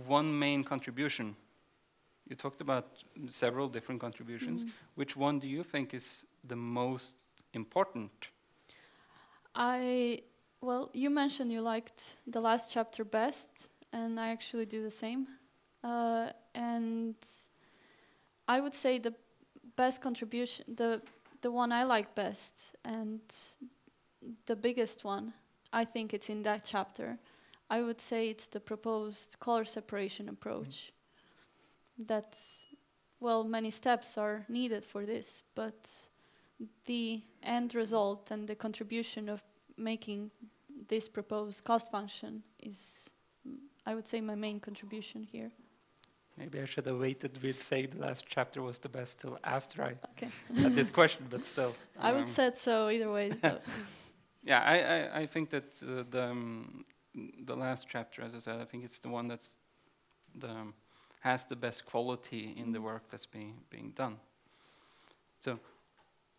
one main contribution, you talked about several different contributions. Mhm. Which one do you think is the most important? I well, you mentioned you liked the last chapter best, and I actually do the same. Uh, and I would say the best contribution, the the one I like best, and the biggest one, I think it's in that chapter. I would say it's the proposed color separation approach. That, well, many steps are needed for this, but the end result and the contribution of making this proposed cost function is, mm, I would say, my main contribution here. Maybe I should have waited with saying the last chapter was the best till after I Okay. had this question, but still. I would um, said so either way. Yeah, I, I, I think that uh, the um, the last chapter, as I said, I think it's the one that's the has the best quality in the Mm. work that's being being done. So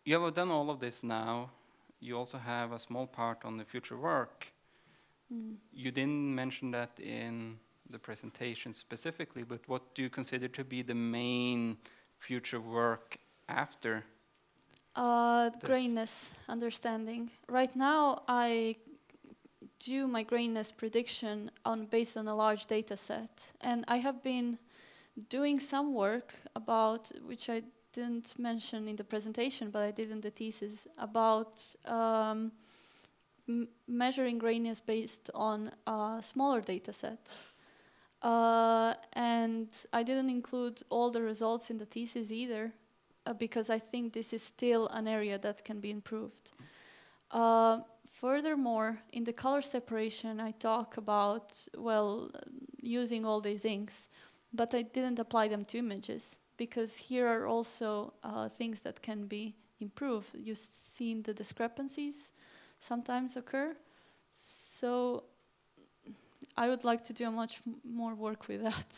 you have done all of this now. You also have a small part on the future work. Mm. You didn't mention that in the presentation specifically, but what do you consider to be the main future work after? Uh, understanding. Right now, I do my prediction on based on a large data set, and I have been doing some work about which I didn't mention in the presentation, but I did in the thesis about um, measuring grainness based on a smaller data set. Uh, and I didn't include all the results in the thesis either uh, because I think this is still an area that can be improved. Uh, furthermore, in the color separation, I talk about, well, using all these inks, but I didn't apply them to images because here are also uh, things that can be improved. You've seen the discrepancies sometimes occur. So I would like to do a much more work with that.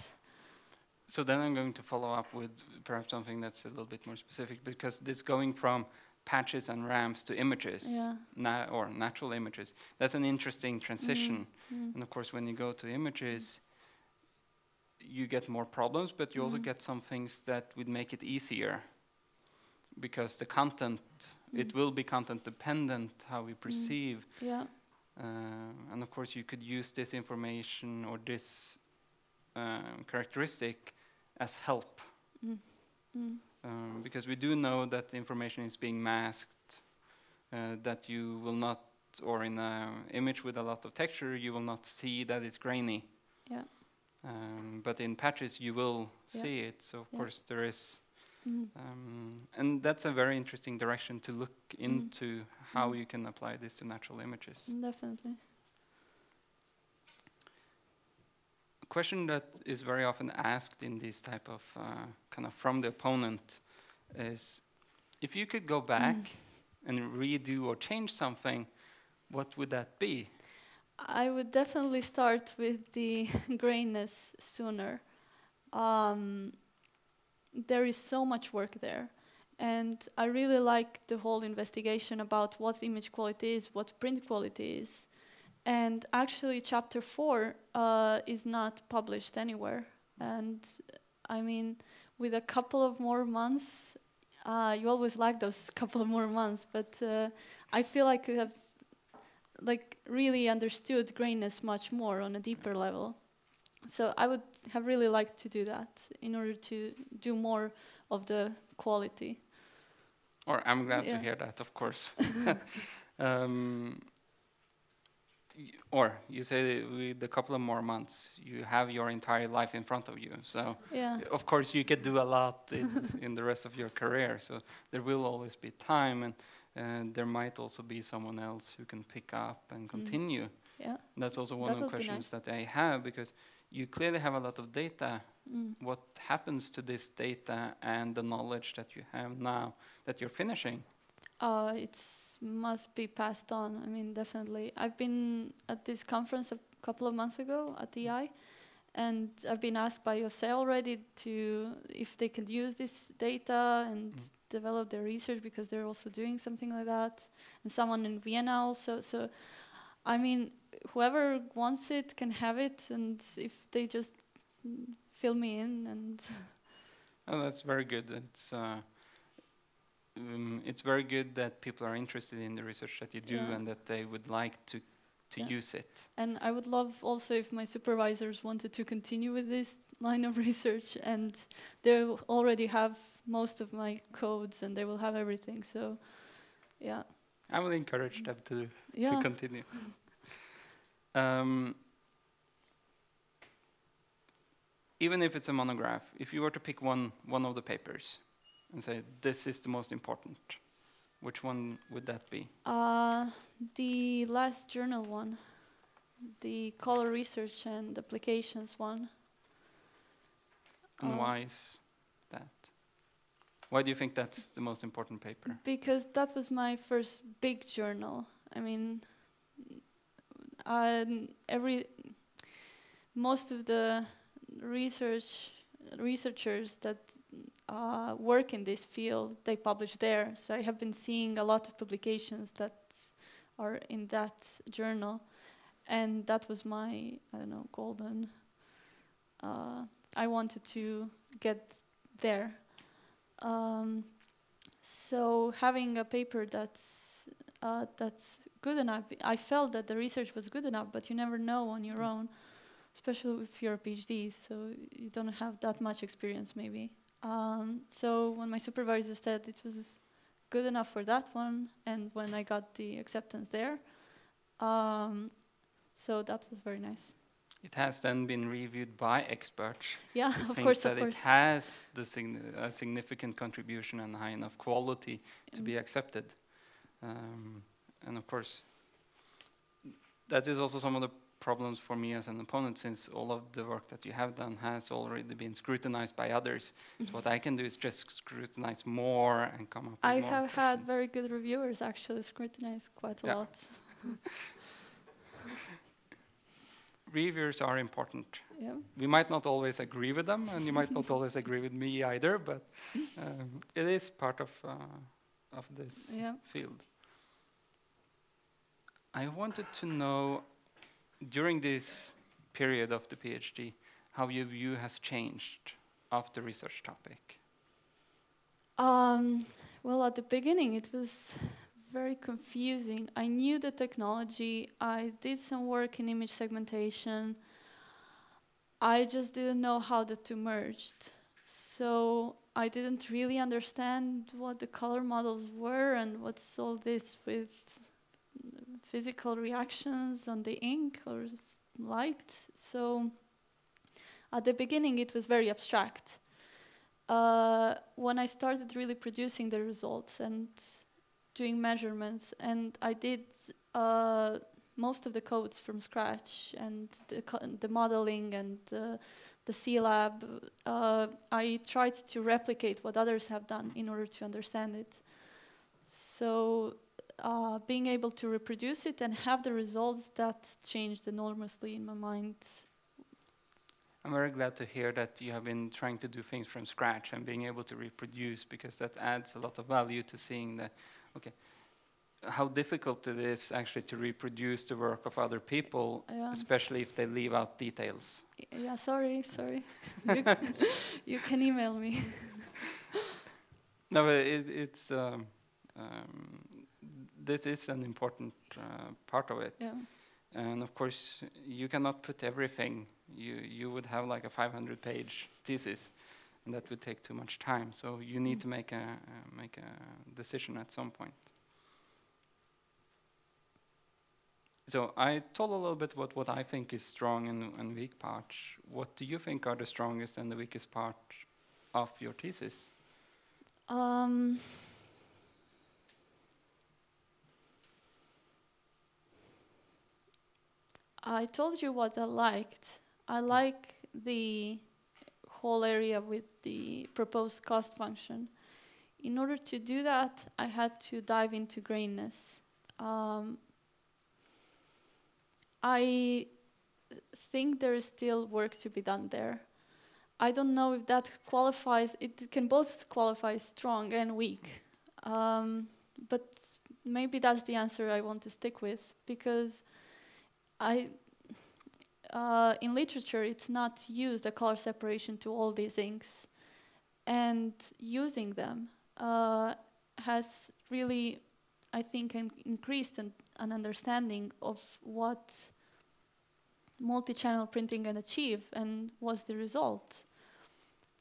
So then I'm going to follow up with perhaps something that's a little bit more specific because this going from patches and ramps to images Yeah. na- or natural images, that's an interesting transition. Mm. And of course, when you go to images, you get more problems, but you also Mhm. get some things that would make it easier because the content, it Mm. will be content dependent how we perceive. Yeah. Uh, and of course, you could use this information or this um, characteristic as help Mm. Mm. Um, because we do know that information is being masked, uh, that you will not, or in an image with a lot of texture, you will not see that it's grainy. Yeah. Um, but in patches, you will Yeah. see it. So of Yeah. course there is, Mm. um, and that's a very interesting direction to look into how Mm. you can apply this to natural images. Definitely. A question that is very often asked in this type of uh, kind of from the opponent is, if you could go back and redo or change something, what would that be? I would definitely start with the grainness sooner. Um, there is so much work there. And I really like the whole investigation about what image quality is, what print quality is. And actually, chapter four uh, is not published anywhere. And I mean, with a couple of more months, uh, you always like those couple of more months, but uh, I feel like we have like really understood grainness much more on a deeper level. So I would have really liked to do that in order to do more of the quality. Or I'm glad Yeah. to hear that, of course. um, or you say with a couple of more months, you have your entire life in front of you. So, Yeah. of course, you can do a lot in, in the rest of your career. So there will always be time, and and there might also be someone else who can pick up and continue. Yeah. That's also one That of the questions nice. that I have because you clearly have a lot of data. Mm. What happens to this data and the knowledge that you have now that you're finishing? Uh, it must be passed on. I mean, definitely. I've been at this conference a couple of months ago at the EI, and I've been asked by Jose already to if they could use this data and Mm. develop their research because they're also doing something like that, and someone in Vienna also. So, I mean, whoever wants it can have it, and if they just fill me in and Oh, that's very good. It's uh, um, it's very good that people are interested in the research that you do Yeah. and that they would like to to Yeah. use it. And I would love also if my supervisors wanted to continue with this line of research and they already have most of my codes and they will have everything. So, yeah. I will encourage them to to continue. um, even if it's a monograph, if you were to pick one one of the papers and say this is the most important, which one would that be? Uh, the last journal one, the color research and applications one. And Uh, why is that? Why do you think that's the most important paper? Because that was my first big journal. I mean, um, every most of the research researchers that uh, work in this field they publish there. So I have been seeing a lot of publications that are in that journal, and that was my I don't know golden. Uh, I wanted to get there. Um, so having a paper that's uh, that's good enough, I felt that the research was good enough, but you never know on your own, especially if you're a PhD, so you don't have that much experience maybe. Um, so when my supervisor said it was good enough for that one, and when I got the acceptance there, um, so that was very nice. It has then been reviewed by experts. Yeah, of course, that of it has the signi- significant contribution and high enough quality to be Mm. accepted. Um, and of course, that is also some of the problems for me as an opponent, since all of the work that you have done has already been scrutinized by others. so what I can do is just scrutinize more and come up with I have had very good reviewers actually scrutinize quite a Yeah. lot. Reviewers are important. Yeah. We might not always agree with them, and you might not always agree with me either, but um, it is part of, uh, of this Yeah. field. I wanted to know during this period of the PhD how your view has changed of the research topic. Um, well, at the beginning, it was very confusing. I knew the technology. I did some work in image segmentation. I just didn't know how the two merged. So I didn't really understand what the color models were and what's all this with physical reactions on the ink or light. So at the beginning, it was very abstract. Uh, when I started really producing the results and doing measurements, and I did uh, most of the codes from scratch and the, the modeling and uh, the CIELAB, uh, I tried to replicate what others have done in order to understand it. So uh, being able to reproduce it and have the results that changed enormously in my mind. I'm very glad to hear that you have been trying to do things from scratch and being able to reproduce because that adds a lot of value to seeing that, okay, how difficult it is actually to reproduce the work of other people, Yeah. especially if they leave out details. Yeah, sorry, sorry. you, you can email me. No, but it, it's um, um, this is an important uh, part of it, Yeah. and of course you cannot put everything. You you would have like a 500-page thesis, and that would take too much time. So you need Mm. to make a uh, make a decision at some point. So I told a little bit about what I think is strong and, and weak parts. What do you think are the strongest and the weakest part of your thesis? Um, I told you what I liked. I like the whole area with the proposed cost function. In order to do that, I had to dive into grainness. Um, I think there is still work to be done there. I don't know if that qualifies. It can both qualify strong and weak, um, but maybe that's the answer I want to stick with because I, uh, in literature, it's not used a color separation to all these inks, and using them uh, has really, I think, in increased an, an understanding of what multi-channel printing can achieve and what's the result.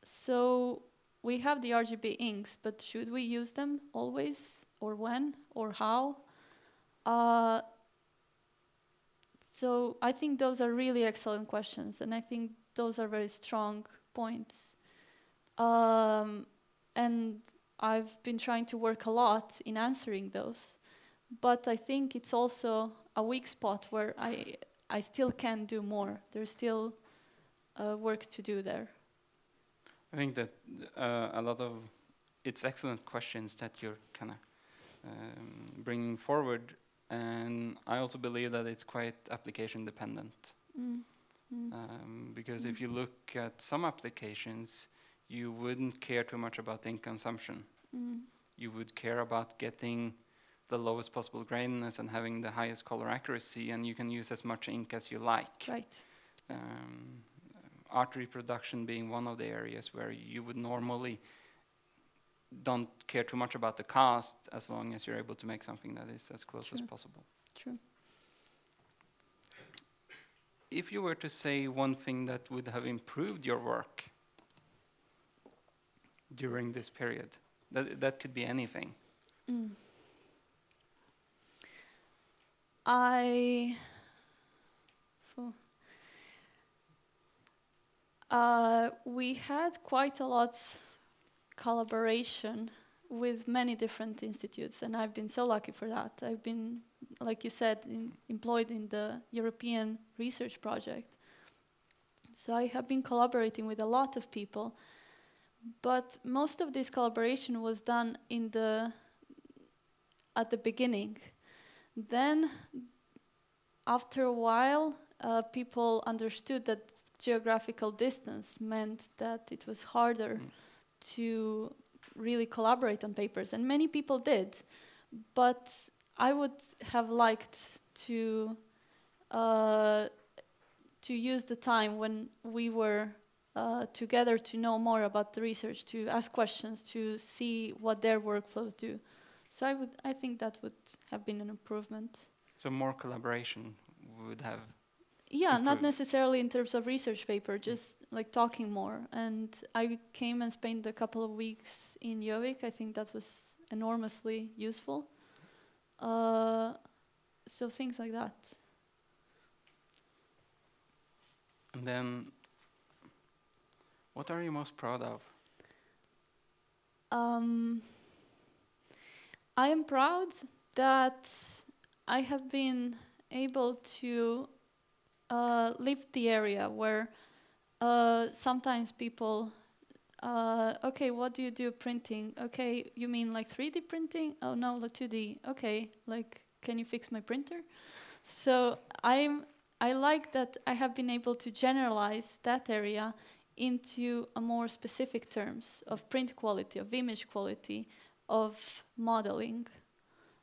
So we have the RGB inks, but should we use them always, or when, or how? Uh, so I think those are really excellent questions, and I think those are very strong points. Um, and I've been trying to work a lot in answering those, but I think it's also a weak spot where I I still can do more. There's still uh, work to do there. I think that uh, a lot of it's excellent questions that you're kind of um, bringing forward, and I also believe that it's quite application dependent. Mm. Mm. Um, because Mm. if you look at some applications, you wouldn't care too much about ink consumption. Mm. You would care about getting the lowest possible graininess and having the highest color accuracy, and you can use as much ink as you like. Right. Um, art reproduction being one of the areas where you would normally don't care too much about the cost as long as you're able to make something that is as close as possible. True. If you were to say one thing that would have improved your work during this period, that, that could be anything. Mm. I. Uh, we had quite a lot collaboration with many different institutes, and I've been so lucky for that. I've been, like you said, in, employed in the European Research Project. So I have been collaborating with a lot of people, but most of this collaboration was done in the at the beginning. Then, after a while, uh, people understood that geographical distance meant that it was harder Mm. To really collaborate on papers, and many people did. But I would have liked to uh, to use the time when we were uh, together to know more about the research, to ask questions, to see what their workflows do. So I would, I think that would have been an improvement. So more collaboration would have. Yeah, not necessarily in terms of research paper, just like talking more. And I came and spent a couple of weeks in Gjøvik. I think that was enormously useful. Uh, so things like that. And then, what are you most proud of? Um, I am proud that I have been able to uh, live the area where uh, sometimes people, uh, okay, what do you do printing? Okay, you mean like 3D printing? Oh no, like 2D. Okay, like can you fix my printer? So I'm I like that I have been able to generalize that area into a more specific terms of print quality, of image quality, of modeling.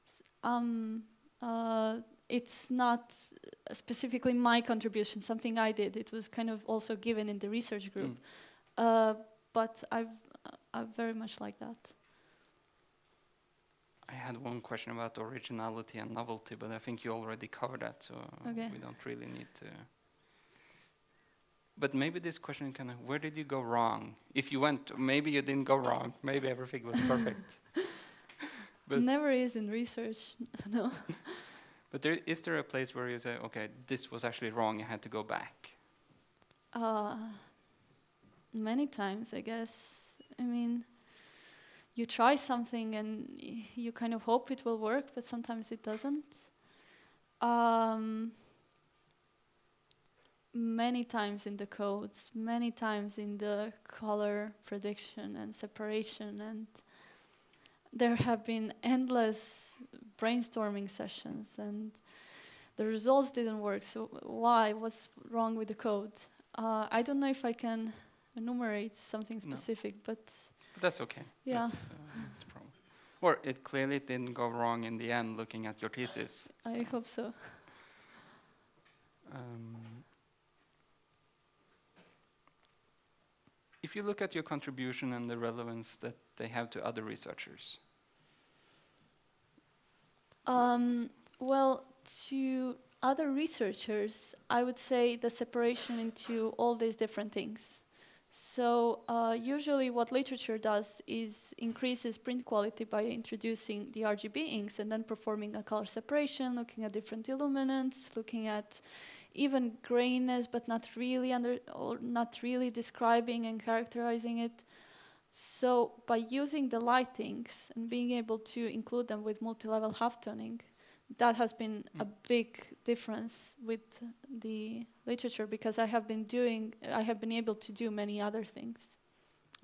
S- Um, uh, it's not specifically my contribution, something I did. It was kind of also given in the research group. Uh, but I've, uh, I very much like that. I had one question about originality and novelty, but I think you already covered that, so Okay. we don't really need to. but maybe this question kind of where did you go wrong? If you went, maybe you didn't go wrong. Maybe everything was perfect. But- Never is in research. no. but there is there a place where you say, okay, this was actually wrong. I had to go back. Uh, many times, I guess. I mean, you try something and you kind of hope it will work, but sometimes it doesn't. Um, many times in the codes, many times in the color prediction and separation, and there have been endless brainstorming sessions, and the results didn't work. So why? What's wrong with the code? Uh, I don't know if I can enumerate something specific, but But that's okay. Yeah. That's, uh, that's. Or it clearly didn't go wrong in the end looking at your thesis. I hope so. um, if you look at your contribution and the relevance that they have to other researchers, Um, well, to other researchers, I would say the separation into all these different things. So uh, usually what literature does is increases print quality by introducing the RGB inks and then performing a color separation, looking at different illuminants, looking at even grainness, but not really under or not really describing and characterizing it. So by using the light inks and being able to include them with multi-level halftoning, that has been a Mm. big difference with the literature because I have been doing, I have been able to do many other things.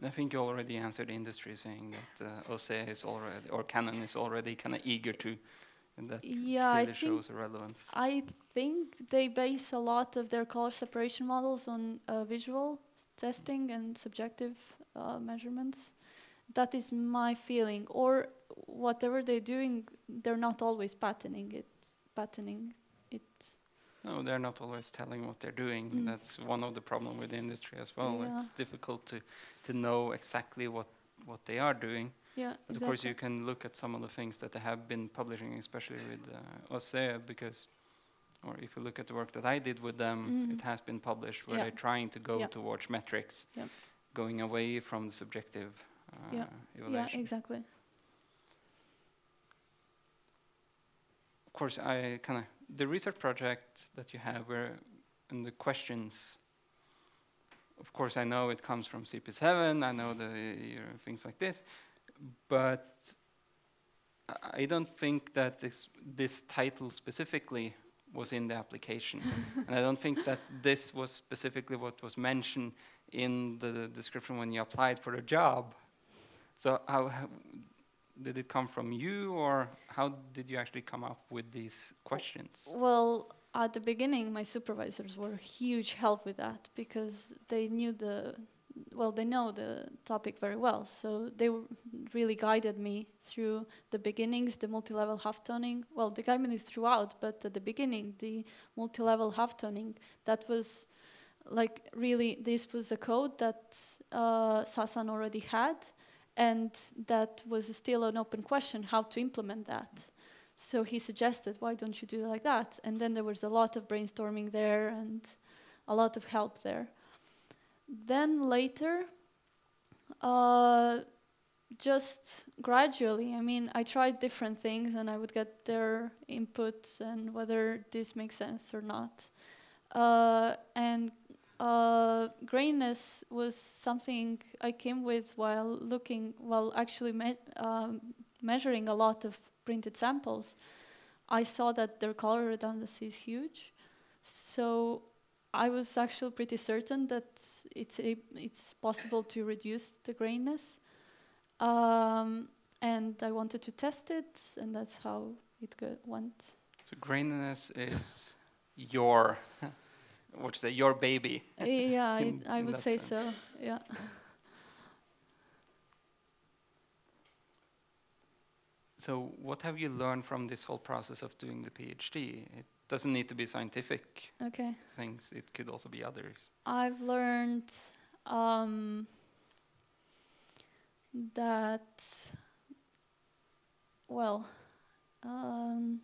I think you already answered the industry saying that uh, Océ is already, or Canon is already kind of eager to, and that Yeah, I think shows a relevance. I think they base a lot of their color separation models on uh, visual testing and subjective uh, measurements. That is my feeling. Or whatever they're doing, they're not always patterning it. Patterning it. No, they're not always telling what they're doing. Mm. That's one of the problem with the industry as well. Yeah. It's difficult to, to know exactly what, what they are doing. Yeah, But of course, you can look at some of the things that they have been publishing, especially with uh, Océ, because, or if you look at the work that I did with them, Mhm. it has been published where Yeah. they're trying to go Yeah. towards metrics, Yeah. Going away from the subjective uh, Yeah. evaluation. Yeah, exactly. of course, I kind of the research project that you have, where and the questions. Of course, I know it comes from CP7. I know the you know, things like this, but I- I don't think that this, this title specifically was in the application, and I don't think that this was specifically what was mentioned in the description when you applied for the job. So how, how did it come from you, or how did you actually come up with these questions? Well, at the beginning, my supervisors were a huge help with that because they knew the, well, they know the topic very well. So they really guided me through the beginnings, the multi-level half-toning. Well, the guided me throughout, but at the beginning, the multi-level half-toning, that was like really, this was a code that uh, Sasan already had, and that was still an open question how to implement that. So he suggested, why don't you do it like that? And then there was a lot of brainstorming there and a lot of help there. Then later, uh, just gradually, I mean, I tried different things and I would get their inputs and whether this makes sense or not. Uh, and uh, grainness was something I came with while looking, while actually me- um, measuring a lot of printed samples. I saw that their color redundancy is huge. So I was actually pretty certain that it's, a, it's possible to reduce the grainness. Um, and I wanted to test it, and that's how it went. So graininess is your, what you say, your baby. Yeah, I, In- I in would say sense. so. Yeah. So what have you learned from this whole process of doing the PhD? It doesn't need to be scientific Okay. things. It could also be others. I've learned um, that, well, um,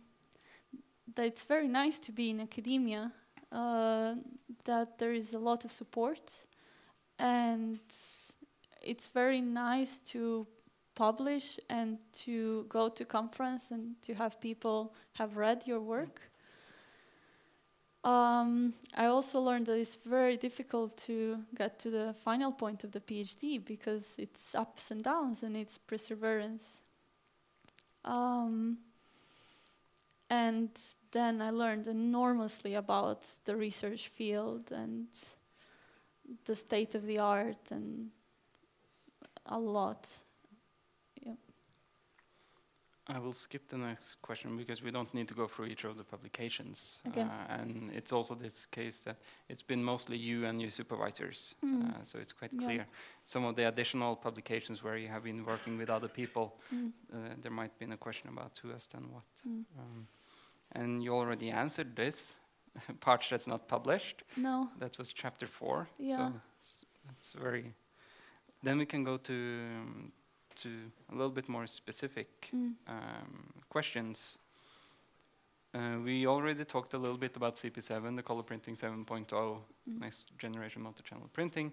that it's very nice to be in academia that there is a lot of support, and it's very nice to publish and to go to conference and to have people have read your work. Um, I also learned that it's very difficult to get to the final point of the PhD because it's ups and downs and it's perseverance. Um, and then I learned enormously about the research field and the state of the art and a lot. I will skip the next question because we don't need to go through each of the publications. Okay. Uh, and it's also this case that it's been mostly you and your supervisors, Mm. uh, so it's quite Yeah. clear. Some of the additional publications where you have been working with other people, Mm. uh, there might be a question about who has done what. Mm. Um, and you already answered this, part that's not published. No. That was chapter four. Yeah. So it's very. Then we can go to um, to a little bit more specific Mm. um, questions. Uh, we already talked a little bit about CP7, the color printing 7.0, Mm. next generation multi-channel printing.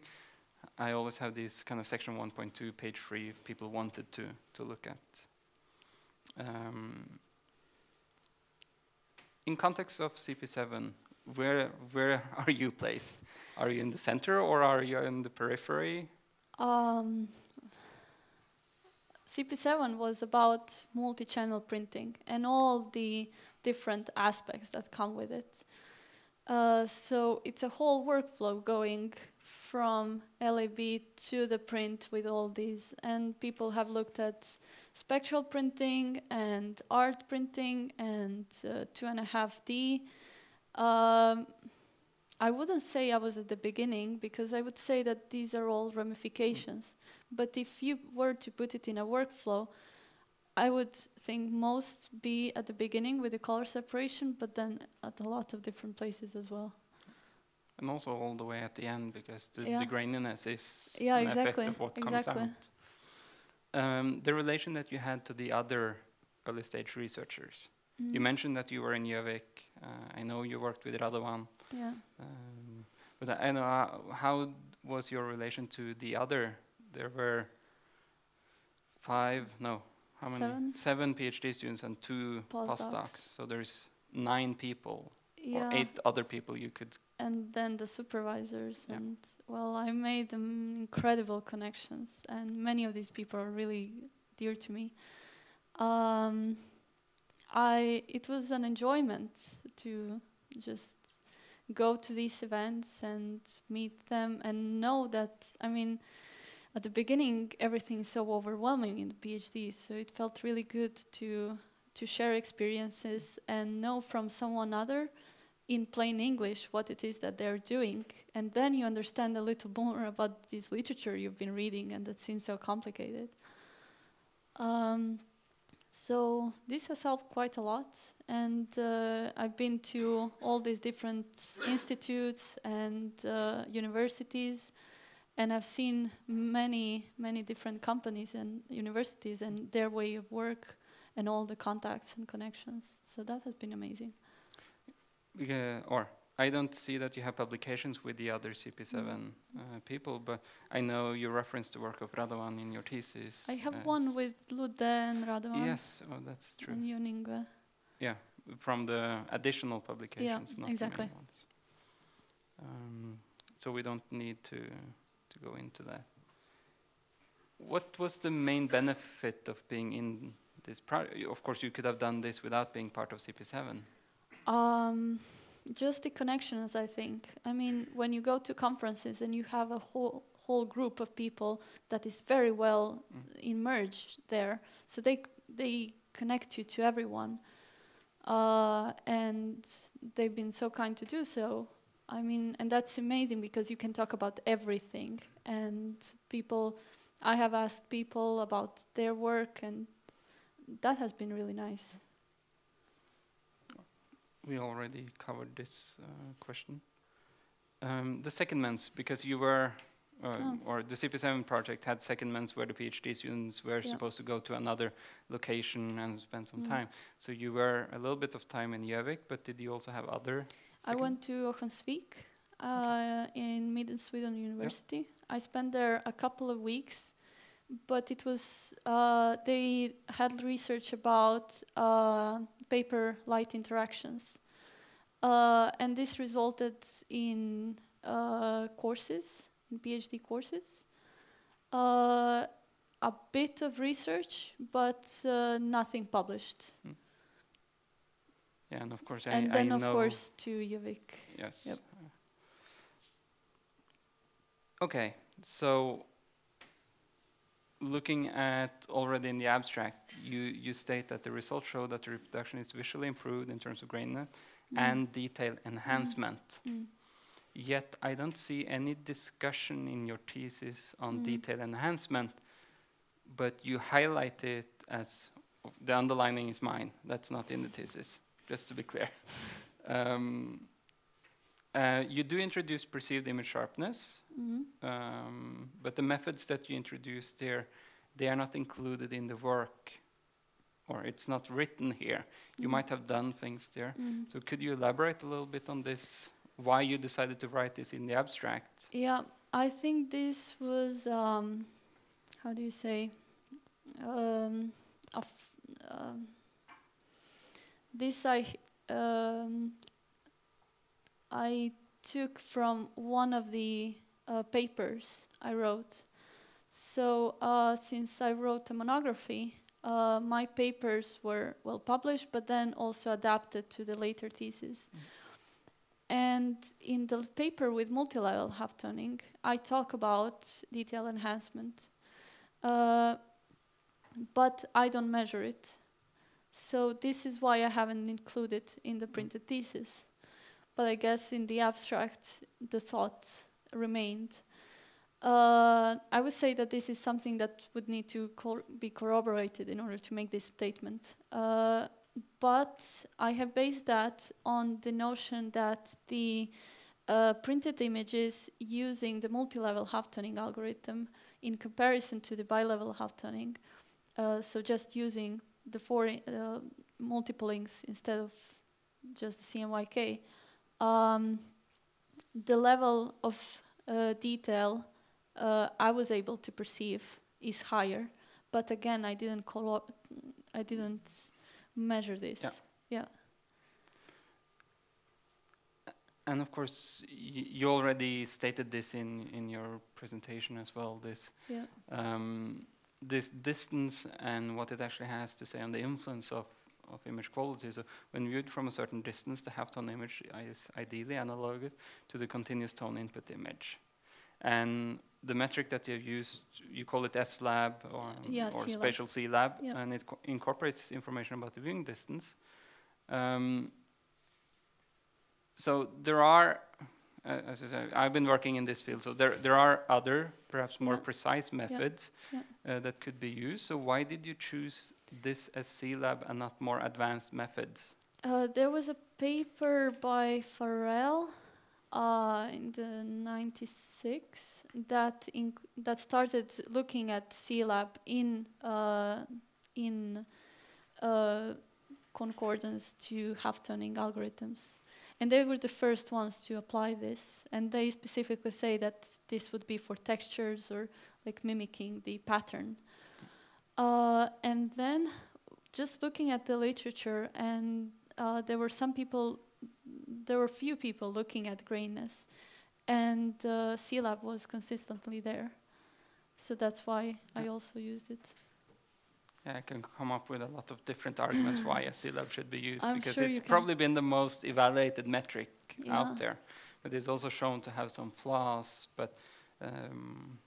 I always have this kind of section 1.2, page 3, if people wanted to, to look at. Um, in context of CP7, where, where are you placed? Are you in the center or are you in the periphery? Um, CP7 was about multi-channel printing and all the different aspects that come with it. Uh, so it's a whole workflow going from LAB to the print with all these, and people have looked at spectral printing and art printing and uh, two and a half D. Um, I wouldn't say I was at the beginning because I would say that these are all ramifications. But if you were to put it in a workflow, I would think most be at the beginning with the color separation, but then at a lot of different places as well. And also all the way at the end because the, Yeah. the graininess is Yeah, an exactly, effect of what exactly. comes out. Um, the relation that you had to the other early stage researchers. You Mm, mentioned that you were in Gjøvik. Uh, I know you worked with Radovan. Yeah. Um, but I I know how, how was your relation to the other? There were five, no, how many? Seven. Seven PhD students and two Postdocs. postdocs. So there's nine people Yeah. or eight other people you could. and then the supervisors Yeah. and well i made um, incredible connections and many of these people are really dear to me um, i it was an enjoyment to just go to these events and meet them and know that i mean at the beginning everything is so overwhelming in the phd so it felt really good to to share experiences and know from someone other in plain English what it is that they're doing, and then you understand a little more about this literature you've been reading, and that seems so complicated. Um, so this has helped quite a lot, and uh, I've been to all these different institutes and uh, universities, and I've seen many, many different companies and universities and their way of work, and all the contacts and connections. So that has been amazing. Uh, or I don't see that you have publications with the other CP7 Mm. uh, people, but I know you referenced the work of Radovan in your thesis. I have one with Lude and Radovan Yes, oh, that's true. and Jon Yngve. From the additional publications, not exactly. the main ones. Um, so we don't need to to go into that. What was the main benefit of being in this project? Of course, you could have done this without being part of CP7. Um, just the connections, I think. I mean, when you go to conferences and you have a whole whole group of people that is very well Mm. immersed there, so they they connect you to everyone, uh, and they've been so kind to do so. I mean, and that's amazing because you can talk about everything, and people. I have asked people about their work, and that has been really nice. We already covered this uh, question. Um, the secondments, because you were, uh, Oh. or the CP7 project had secondments where the PhD students were Yeah. supposed to go to another location and spend some Mm. time. So you were a little bit of time in Gjøvik, but did you also have other? I went to Örnsköldsvik uh, in Mid Sweden University. I spent there a couple of weeks, but it was uh, they had research about paper light interactions, uh, and this resulted in uh, courses, in PhD courses. Uh, a bit of research, but uh, nothing published. Yeah, and of course, and I, then, I of course, to Gjøvik. Yes. Yep. Okay, so looking at already in the abstract, you, you state that the results show that the reproduction is visually improved in terms of graininess and detail enhancement. Mm. Yet I don't see any discussion in your thesis on Mm. detail enhancement, but you highlight it as the underlining is mine. That's not in the thesis, just to be clear. um, uh, you do introduce perceived image sharpness, Mhm. um, but the methods that you introduce there, they are not included in the work, or it's not written here. You Mm. might have done things there. Mm. So could you elaborate a little bit on this? Why you decided to write this in the abstract? Yeah, I think this was um, how do you say? Um, um, this I um, I took from one of the uh, papers I wrote. So uh, since I wrote a monography, uh, my papers were well published, but then also adapted to the later thesis. And in the paper with multi-level half-toning, I talk about detail enhancement, uh, but I don't measure it. So this is why I haven't included in the printed thesis. But I guess in the abstract, the thought remained. Uh, I would say that this is something that would need to cor- be corroborated in order to make this statement. Uh, but I have based that on the notion that the uh, printed images using the multi-level half-toning algorithm in comparison to the bi-level half-toning, uh, so just using the four uh, multiple links instead of just the CMYK, um, the level of uh, detail uh, I was able to perceive is higher. But again, I didn't I didn't measure this. Yeah. Yeah. And of course, y- you already stated this in, in your presentation as well. This Yeah. um, this distance and what it actually has to say on the influence of, of image quality. So when viewed from a certain distance, the half-tone image is ideally analogous to the continuous tone input image. And the metric that you've used, you call it S-lab or, Yeah, or spatial CIELAB, Yeah. and it co- incorporates information about the viewing distance. Um, so there are, uh, as I said, I've been working in this field, so there, there are other, perhaps more Yeah. precise methods Yeah. Uh, that could be used. So why did you choose this as CIELAB and not more advanced methods? Uh, there was a paper by Farrell uh, in the 96 that that started looking at CIELAB in uh, in uh, concordance to half-toning algorithms. And they were the first ones to apply this. And they specifically say that this would be for textures or like mimicking the pattern. Uh, and then just looking at the literature, and uh, there were some people, there were few people looking at grainness, and uh, CIELAB was consistently there. So that's why I also used it. Yeah, I can come up with a lot of different arguments why a CIELAB should be used I'm because sure it's probably been the most evaluated metric Yeah. out there. But it's also shown to have some flaws. But um,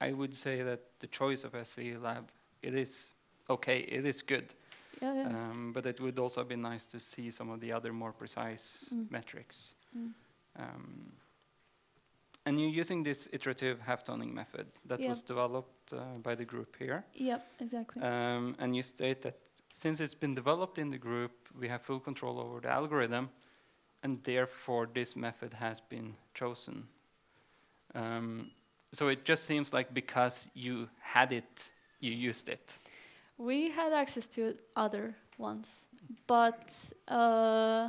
I would say that the choice of a CIELAB, it is okay, it is good. Yeah, yeah. Um, but it would also be nice to see some of the other more precise Mm. metrics. Mm. Um, and you're using this iterative half-toning method that Yeah. was developed uh, by the group here. Yep, exactly. Um, and you state that since it's been developed in the group, we have full control over the algorithm, and therefore this method has been chosen. Um, so it just seems like because you had it, you used it. We had access to other ones, but uh,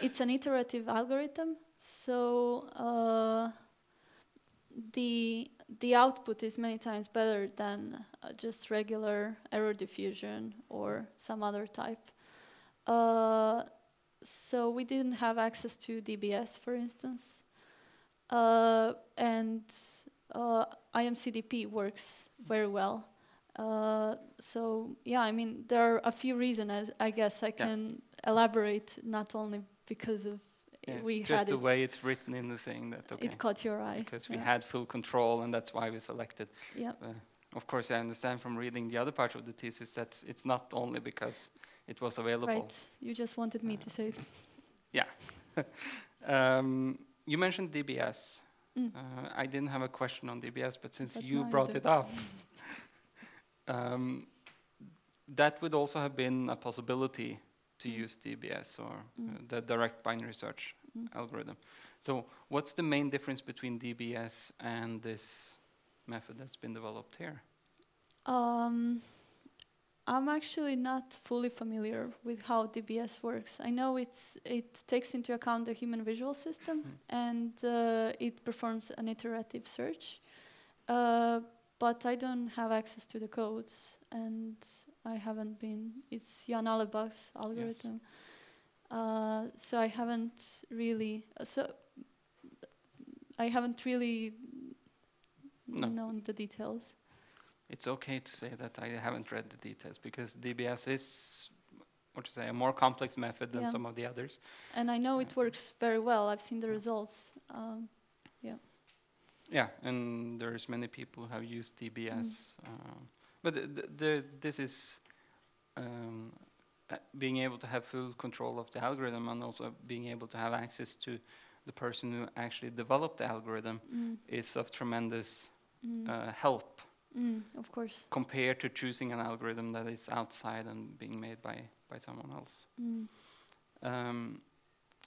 it's an iterative algorithm, so uh, the the output is many times better than uh, just regular error diffusion or some other type. Uh, so we didn't have access to DBS, for instance, and uh, IMCDP works very well. Uh, so yeah, I mean there are a few reasons. I guess I can elaborate not only because of Yes, we just had the it. way it's written in the thing that okay. It caught your eye. because we yeah. had full control and that's why we selected. yeah. Uh, of course, I understand from reading the other part of the thesis that it's not only because it was available. Right. You just wanted me to say it. Um, you mentioned DBS. Mm. Uh, I didn't have a question on DBS, but since But you you brought it up, um, that would also have been a possibility to Mm. use DBS or uh, Mm. the direct binary search Mm. algorithm. So, what's the main difference between DBS and this method that's been developed here? Um, I'm actually not fully familiar with how DBS works. I know it's it takes into account the human visual system Mm. and uh, it performs an iterative search, uh, but I don't have access to the codes and I haven't been. It's Jan Allebach's algorithm, uh, so I haven't really so. I haven't really No. known the details. It's okay to say that I haven't read the details because DBS is, what to say, a more complex method than Yeah. some of the others. And I know it works very well. I've seen the results. Um, Yeah, and there's many people who have used DBS, Mm. um, but the, this is um, uh, being able to have full control of the algorithm and also being able to have access to the person who actually developed the algorithm mm, is of tremendous mm, uh, help mm, of course. compared to choosing an algorithm that is outside and being made by, by someone else. Mm, Um,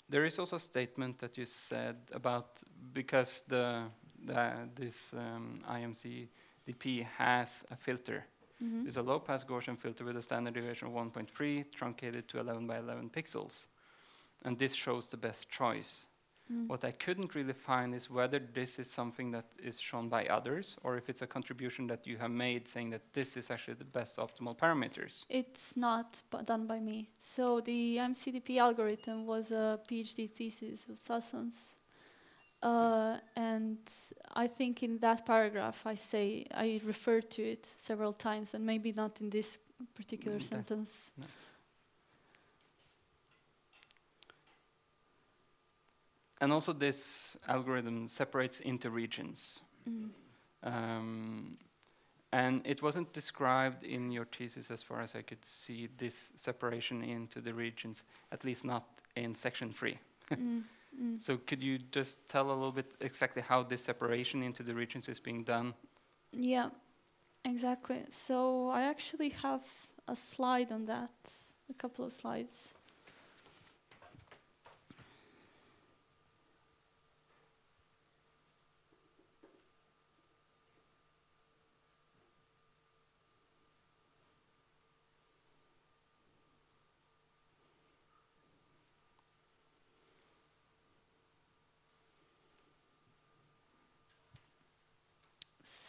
there is also a statement that you said about because the, the this um, IMC-DP has a filter. mhm, It's a low-pass Gaussian filter with a standard deviation of 1.3, truncated to 11 by 11 pixels, and this shows the best choice. Mm. What I couldn't really find is whether this is something that is shown by others, or if it's a contribution that you have made, saying that this is actually the best optimal parameters. It's not done by me. So the MCDP algorithm was a PhD thesis of Sasan's. Uh, and I think in that paragraph I say I referred to it several times, and maybe not in this particular Mm, sentence. And also, this algorithm separates into regions. Mm. Um, and it wasn't described in your thesis, as far as I could see, this separation into the regions, at least not in section three. mm, mm. So, could you just tell a little bit exactly how this separation into the regions is being done? Yeah, exactly. So I actually have a slide on that, a couple of slides.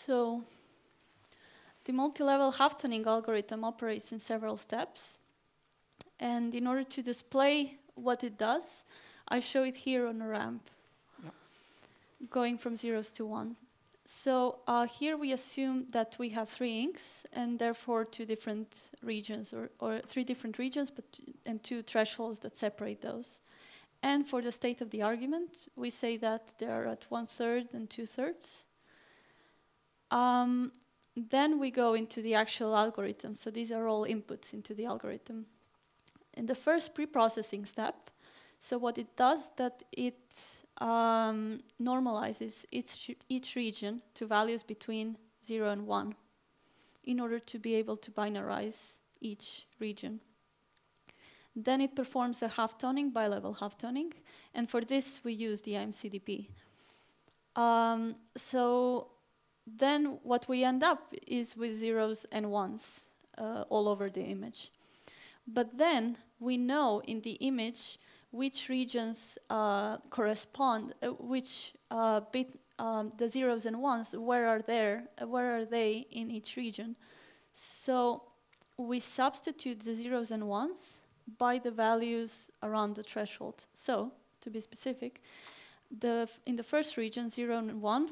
So the multi-level half-toning algorithm operates in several steps. And in order to display what it does, I show it here on a ramp, Yep. going from zeros to one. So uh, here we assume that we have three inks and therefore two different regions or, or three different regions but and two thresholds that separate those. And for the state of the argument, we say that they are at one third and two thirds. Um, then we go into the actual algorithm. So these are all inputs into the algorithm. In the first pre-processing step, so what it does that it um, normalizes each, each region to values between 0 and 1 in order to be able to binarize each region. Then it performs a half-toning, bi-level half-toning, and for this we use the IMCDP. Um, so then what we end up is with zeros and ones uh, all over the image. But then we know in the image which regions uh, correspond, uh, which uh, bit, um, the zeros and ones, where are there, where are they in each region. So we substitute the zeros and ones by the values around the threshold. So to be specific, the in the first region, 0 and 1,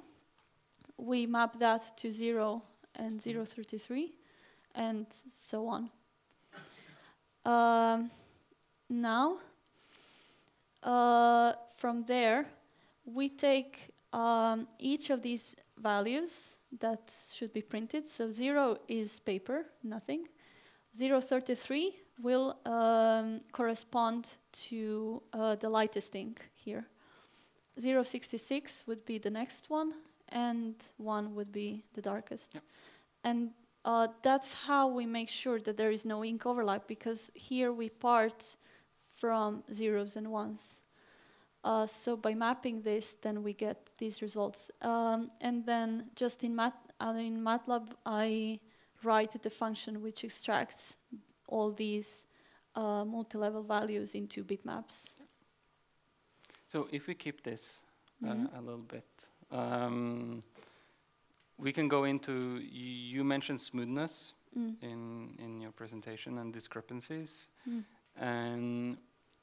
we map that to 0 and 033, and so on. Um, now, uh, from there, we take um, each of these values that should be printed. So 0 is paper, nothing. 033 will um, correspond to uh, the lightest ink here. 066 would be the next one, and 1 would be the darkest. Yep. And uh, that's how we make sure that there is no ink overlap, because here we part from zeros and ones. Uh, so by mapping this, then we get these results. Um, and then just in, Mat uh, in MATLAB, I write the function which extracts all these uh, multi-level values into bitmaps. So if we keep this uh, Mhm. a little bit, um, we can go into. You mentioned smoothness Mm. in in your presentation and discrepancies, Mm. and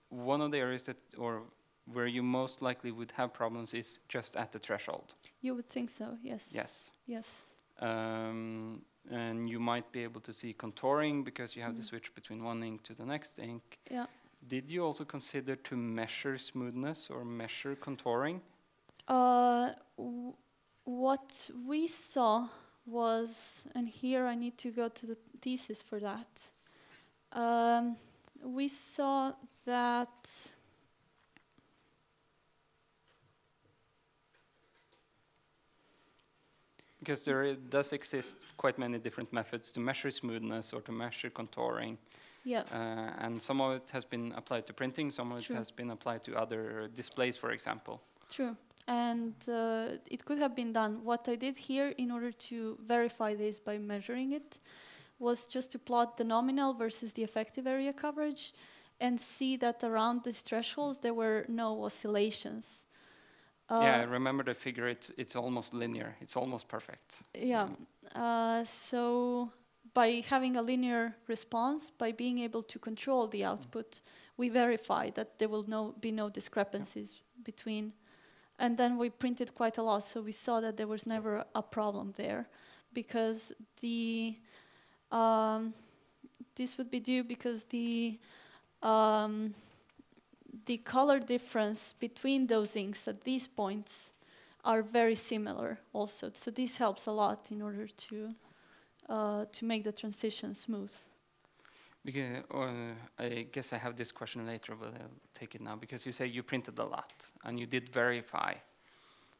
one of the areas that or where you most likely would have problems is just at the threshold. You would think so, yes. Yes. Yes. Um, and you might be able to see contouring because you have to Mm. switch between one ink to the next ink. Yeah. Did you also consider to measure smoothness or measure contouring? Uh, what we saw was, and here I need to go to the thesis for that. Um, we saw that Because there does exist quite many different methods to measure smoothness or to measure contouring, yeah, uh, and some of it has been applied to printing, some of it has been applied to other displays, for example. true. And uh, it could have been done. What I did here in order to verify this by measuring it was just to plot the nominal versus the effective area coverage and see that around these thresholds there were no oscillations. yeah, I Uh, remember the figure. It's it's almost linear. It's almost perfect. Yeah. Uh, so by having a linear response, by being able to control the output, we verify that there will no be no discrepancies between. And then we printed quite a lot, so we saw that there was never a problem there, because the um, this would be due because the um, the color difference between those inks at these points are very similar also. So this helps a lot in order to uh, to make the transition smooth. Because, uh, I guess I have this question later, but I'll take it now. Because you say you printed a lot and you did verify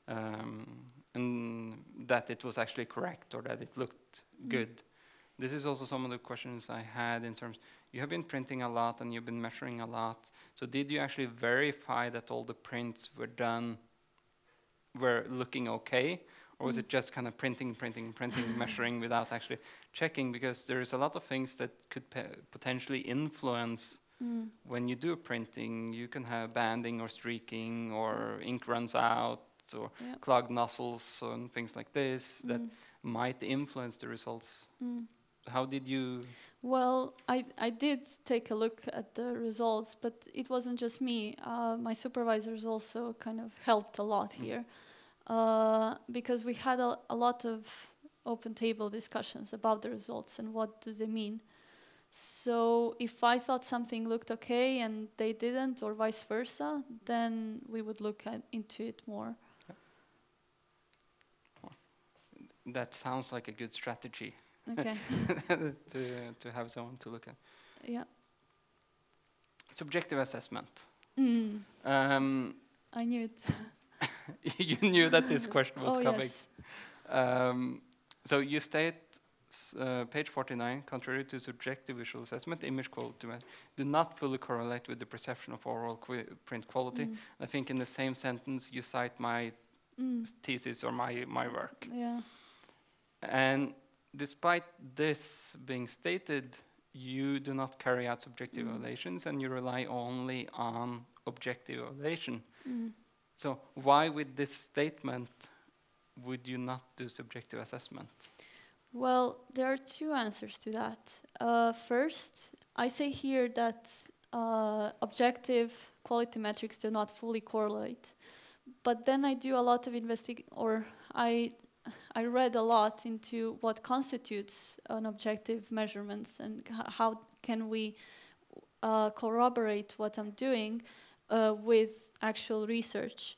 um, and that it was actually correct or that it looked Mm. good. This is also some of the questions I had in terms. You have been printing a lot and you've been measuring a lot. So did you actually verify that all the prints were done, were looking okay, or was Mm. it just kind of printing, printing, printing, measuring without actually checking? Because there's a lot of things that could potentially influence Mm. when you do a printing. You can have banding or streaking, or ink runs out, or Yeah. clogged nozzles and things like this that Mm. might influence the results. Mm. How did you? Well, I, I did take a look at the results, but it wasn't just me. Uh, my supervisors also kind of helped a lot Mm. here uh, because we had a, a lot of open table discussions about the results and what do they mean. So if I thought something looked okay and they didn't, or vice versa, then we would look at, into it more. That sounds like a good strategy Okay. to to have someone to look at. yeah. Subjective assessment. Mm, Um, I knew it. you knew that this question was oh coming. yes. Um, so you state, uh, page 49, contrary to subjective visual assessment, image quality do not fully correlate with the perception of overall qui- print quality. Mm, I think in the same sentence you cite my mm, thesis or my, my work. yeah. And despite this being stated, you do not carry out subjective Mm. evaluations and you rely only on objective evaluation. Mm. So why with this statement would you not do subjective assessment? Well, there are two answers to that. Uh, first, I say here that uh, objective quality metrics do not fully correlate. But then I do a lot of investigation, or I, I read a lot into what constitutes an objective measurements and how can we uh, corroborate what I'm doing uh, with actual research.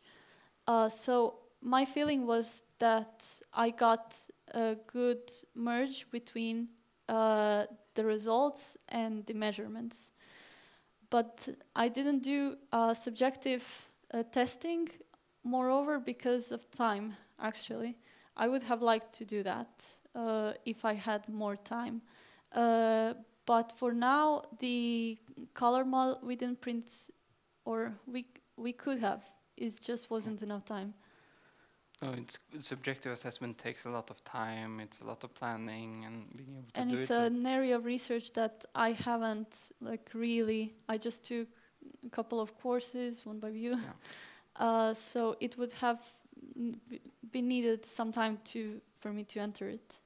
Uh, so my feeling was that I got a good merge between uh, the results and the measurements. But I didn't do uh, subjective uh, testing, moreover, because of time, actually. I would have liked to do that uh, if I had more time. Uh, but for now, the color model we didn't print, or we, we could have, it just wasn't enough time. Oh, it's subjective assessment takes a lot of time. It's a lot of planning and being able to and do it's it. so- an area of research that I haven't like really. I just took a couple of courses, one by you. Yeah. Uh, so it would have been needed some time to for me to enter it.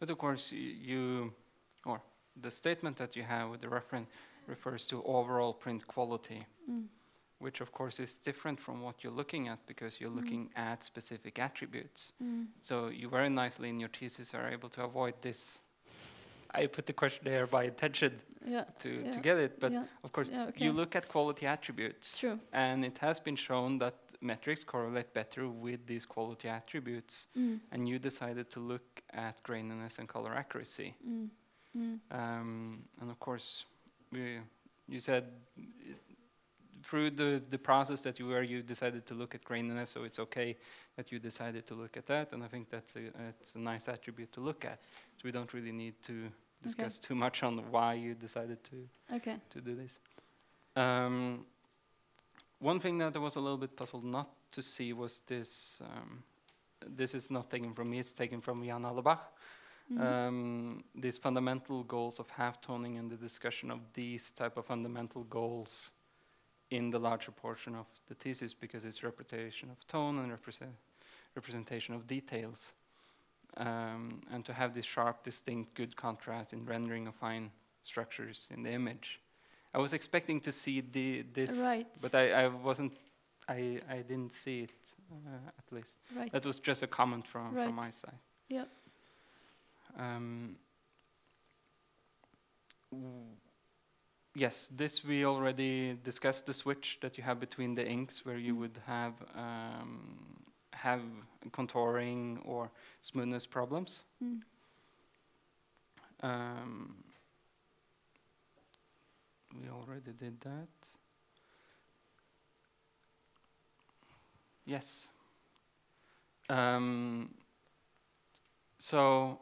But of course, y- you, or the statement that you have with the reference refers to overall print quality, Mm. Which of course is different from what you're looking at because you're Mm. looking at specific attributes. Mm. So you very nicely in your thesis are able to avoid this. I put the question there by intention Yeah. to, to get it, but yeah. of course Yeah. Okay. you look at quality attributes. True. And it has been shown that metrics correlate better with these quality attributes. Mm. And you decided to look at graininess and color accuracy. Mm. Mm. Um, and of course, we, you said through the, the process that you were, you decided to look at graininess, so it's okay that you decided to look at that. And I think that's a, it's a nice attribute to look at. So we don't really need to discuss too much on why you decided to Okay. to do this. Um, one thing that I was a little bit puzzled not to see was this. Um, this is not taken from me; it's taken from Jan Allebach. Mhm. Um, these fundamental goals of half-toning and the discussion of these type of fundamental goals in the larger portion of the thesis, because it's representation of tone and represent representation of details, um, and to have this sharp, distinct, good contrast in rendering of fine structures in the image. I was expecting to see the this, Right. but I, I wasn't. I, I didn't see it uh, at least. right. That was just a comment from Right. from my side. Yep. Um, yes, this we already discussed the switch that you have between the inks, where you Mm. would have um, have contouring or smoothness problems. Mm. Um, we already did that. Yes. Um, so,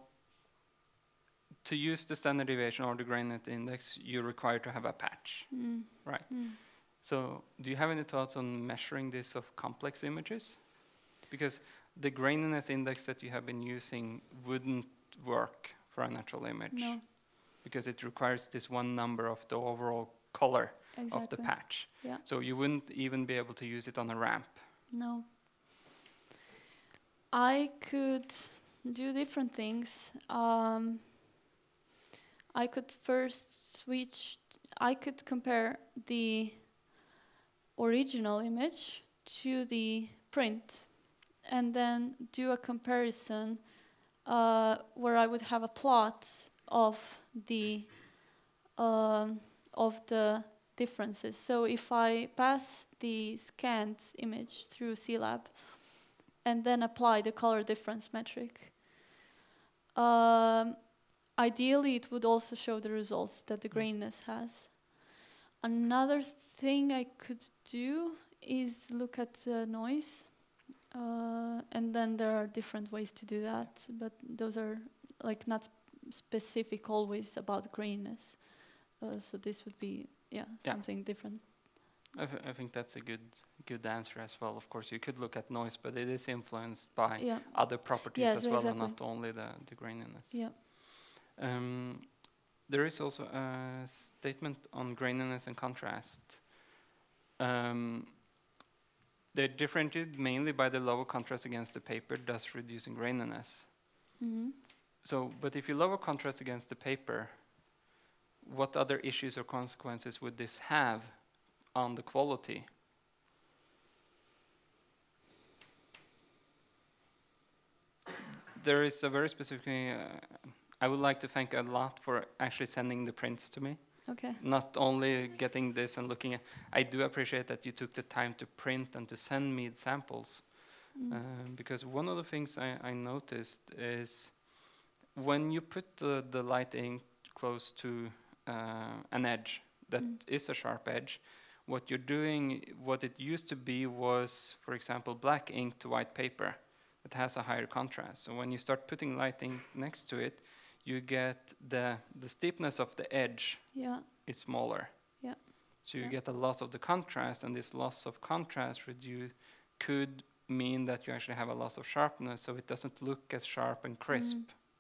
to use the standard deviation or the graininess index, you require to have a patch. Mm. Right. Mm. So, do you have any thoughts on measuring this of complex images? Because the graininess index that you have been using wouldn't work for a natural image No. because it requires this one number of the overall color Exactly. of the patch. Yeah. So you wouldn't even be able to use it on a ramp. No. I could do different things. Um, I could first switch, I could compare the original image to the print and then do a comparison uh, where I would have a plot of the um, of the differences. So if I pass the scanned image through CIELAB and then apply the color difference metric, um, ideally it would also show the results that the grainness has. Another thing I could do is look at uh, noise. Uh, and then there are different ways to do that, but those are like not sp- specific always about grainness. Uh, so this would be yeah, Yeah. something different. I, I think that's a good good answer as well. Of course, you could look at noise, but it is influenced by Yeah, other properties Yes, as well, and not only the the graininess. yeah. Um, there is also a statement on graininess and contrast. Um, they're differentiated mainly by the lower contrast against the paper, thus reducing graininess. Mhm. So, but if you lower contrast against the paper, what other issues or consequences would this have on the quality? There is a very specific. Uh, I would like to thank a lot for actually sending the prints to me. Okay. Not only getting this and looking at. I do appreciate that you took the time to print and to send me the samples. Mm. Um, because one of the things I, I noticed is when you put the, the light ink close to uh, an edge that is Mm. a sharp edge, what you're doing, what it used to be was, for example, black ink to white paper that has a higher contrast. So when you start putting light ink next to it, you get the, the steepness of the edge Yeah. is smaller. Yeah. So you Yeah. get a loss of the contrast, and this loss of contrast redu- could mean that you actually have a loss of sharpness, so it doesn't look as sharp and crisp.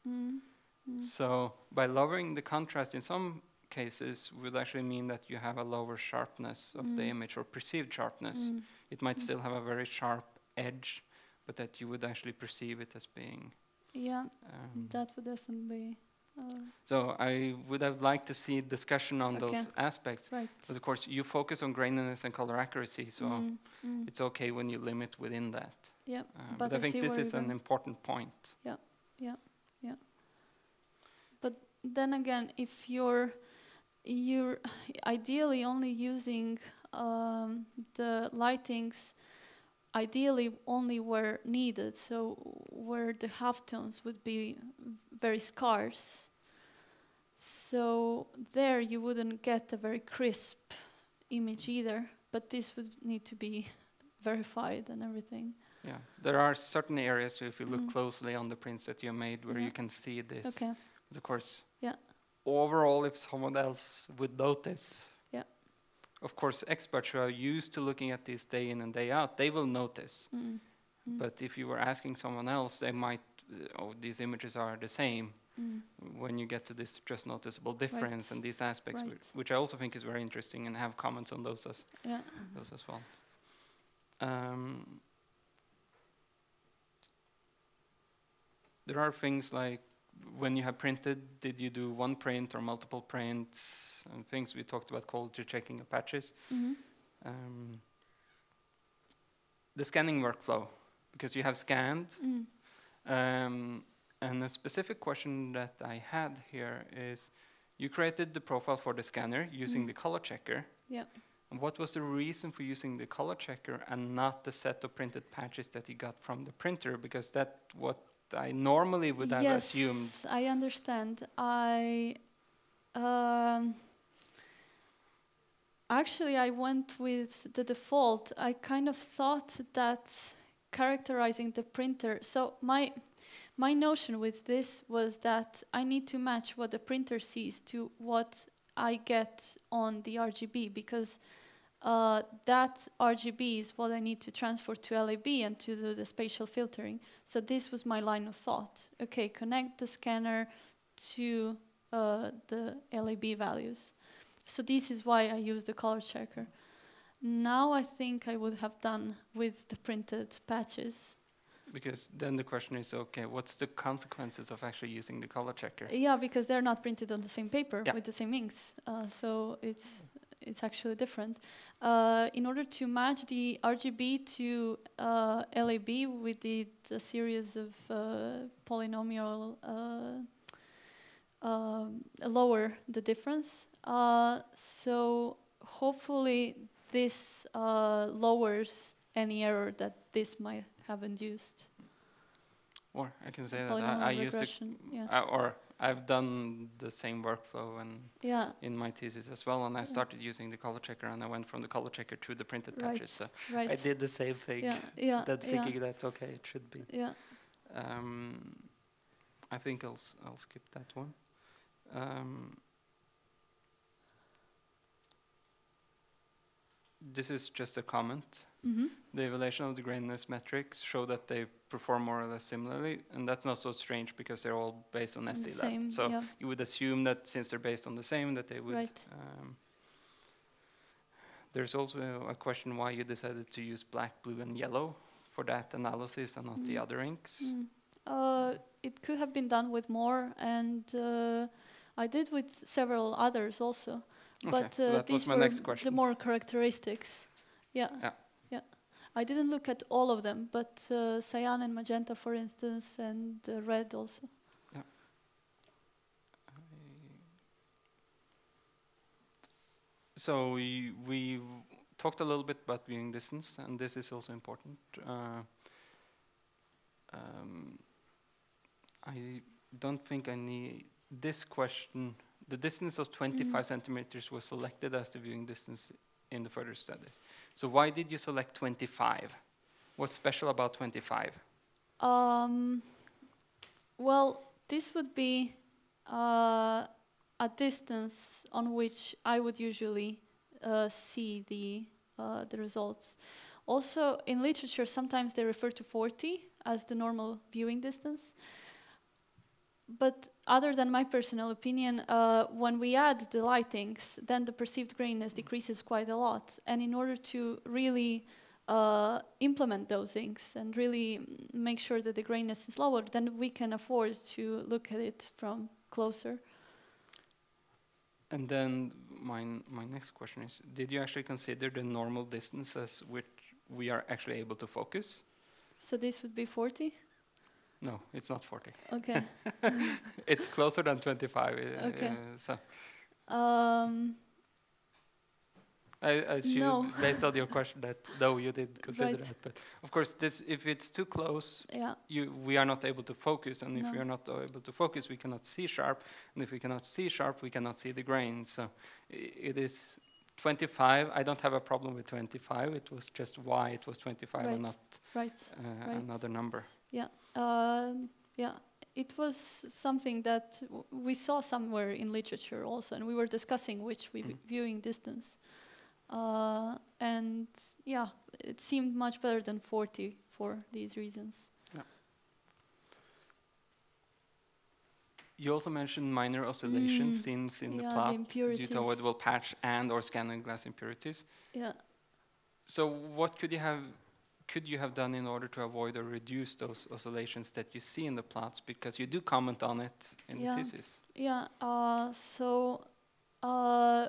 Mm. Mm. So by lowering the contrast in some cases would actually mean that you have a lower sharpness of the Mm. image or perceived sharpness. Mm. It might Mm. still have a very sharp edge, but that you would actually perceive it as being. Yeah, Um, that would definitely. Uh, so I would have liked to see discussion on Okay. those aspects. right. But of course, you focus on graininess and color accuracy, so Mm, mm. it's okay when you limit within that. Yep, Uh, but but I I think this is an important point. Yeah, yeah, yeah. But then again, if you're you're ideally only using um, the light inks, ideally only where needed, so where the halftones would be very scarce. So there you wouldn't get a very crisp image either, but this would need to be verified and everything. Yeah, there are certain areas if you look Mm. closely on the prints that you made where you can see this. Okay. But of course, Yeah. overall, if someone else would notice, Yeah. Of course, experts who are used to looking at this day in and day out, they will notice. Mm. Mm. But if you were asking someone else, they might, oh, these images are the same. Mm. When you get to this just noticeable difference and these aspects, Right. which I also think is very interesting, and have comments on those as, Yeah. those as well. Um, there are things like when you have printed, did you do one print or multiple prints and things we talked about quality checking of patches. Mhm. Um, the scanning workflow, because you have scanned, Mm. um, and a specific question that I had here is, you created the profile for the scanner using Mm. the color checker. Yeah. And what was the reason for using the color checker and not the set of printed patches that you got from the printer? Because that what I normally would have yes, assumed. Yes, I understand. I um, actually I went with the default. I kind of thought that characterizing the printer. So my my notion with this was that I need to match what the printer sees to what I get on the RGB because uh, that RGB is what I need to transfer to LAB and to do the spatial filtering. So this was my line of thought. Okay, connect the scanner to uh, the LAB values. So this is why I use the color checker. Now I think I would have done with the printed patches. Because then the question is, okay, what's the consequences of actually using the color checker? Yeah, because they're not printed on the same paper Yeah. with the same inks. Uh, so it's it's actually different. Uh, in order to match the RGB to uh, LAB, we did a series of uh, polynomial uh, um, lower the difference. Uh, so hopefully this uh, lowers any error that this might have induced. Or I can say that I, I used it. Yeah. or I've done the same workflow and yeah. in my thesis as well, and I Yeah. started using the color checker, and I went from the color checker to the printed Right. patches. So Right. I did the same thing. Yeah. Yeah. That yeah. thinking that okay, it should be. Yeah. Um, I think I'll I'll skip that one. Um, this is just a comment. Mm-hmm. The evaluation of the graininess metrics show that they perform more or less similarly, and that's not so strange because they're all based on The S-CIELAB. So yeah. you would assume that since they're based on the same, that they would Right. um, There's also a question why you decided to use black, blue, and yellow for that analysis and not the Mm. other inks. Mm. Uh, it could have been done with more, and uh, I did with several others also. Okay, but so uh, that these were the more characteristics. Yeah. Yeah. Yeah. I didn't look at all of them, but uh, cyan and magenta, for instance, and uh, red also. So we, we talked a little bit about viewing distance, and this is also important. Uh, um, I don't think I need this question. The distance of 25 Mhm. centimeters was selected as the viewing distance in the further studies. So why did you select 25? What's special about 25? Um, well, this would be uh, a distance on which I would usually uh, see the uh, the results. Also, in literature, sometimes they refer to 40 as the normal viewing distance. But other than my personal opinion, uh, when we add the light inks, then the perceived graininess decreases quite a lot. And in order to really uh, implement those things and really make sure that the graininess is lower, then we can afford to look at it from closer. And then my, my next question is, did you actually consider the normal distance as which we are actually able to focus? So this would be 40? No, it's not 40. Okay. it's closer than 25. uh, Okay. uh, so um, I, I assume No. based on your question that though you did consider Right. that, but of course this if it's too close, yeah. you we are not able to focus, and if we are not able to focus, we cannot see sharp, and if we cannot see sharp, we cannot see the grain. So it is 25. I don't have a problem with 25. It was just why it was 25 Right. and not Right. uh, Right. another number. Uh, yeah, it was something that w- we saw somewhere in literature also, and we were discussing which we Mm. viewing distance. Uh, and yeah, it seemed much better than 40 for these reasons. You also mentioned minor oscillations Mm, since in the yeah, the plot due impurities. to avoidable patch and or scanning glass impurities. Yeah. So what could you have could you have done in order to avoid or reduce those oscillations that you see in the plots because you do comment on it in Yeah. the thesis? Yeah, uh, so uh,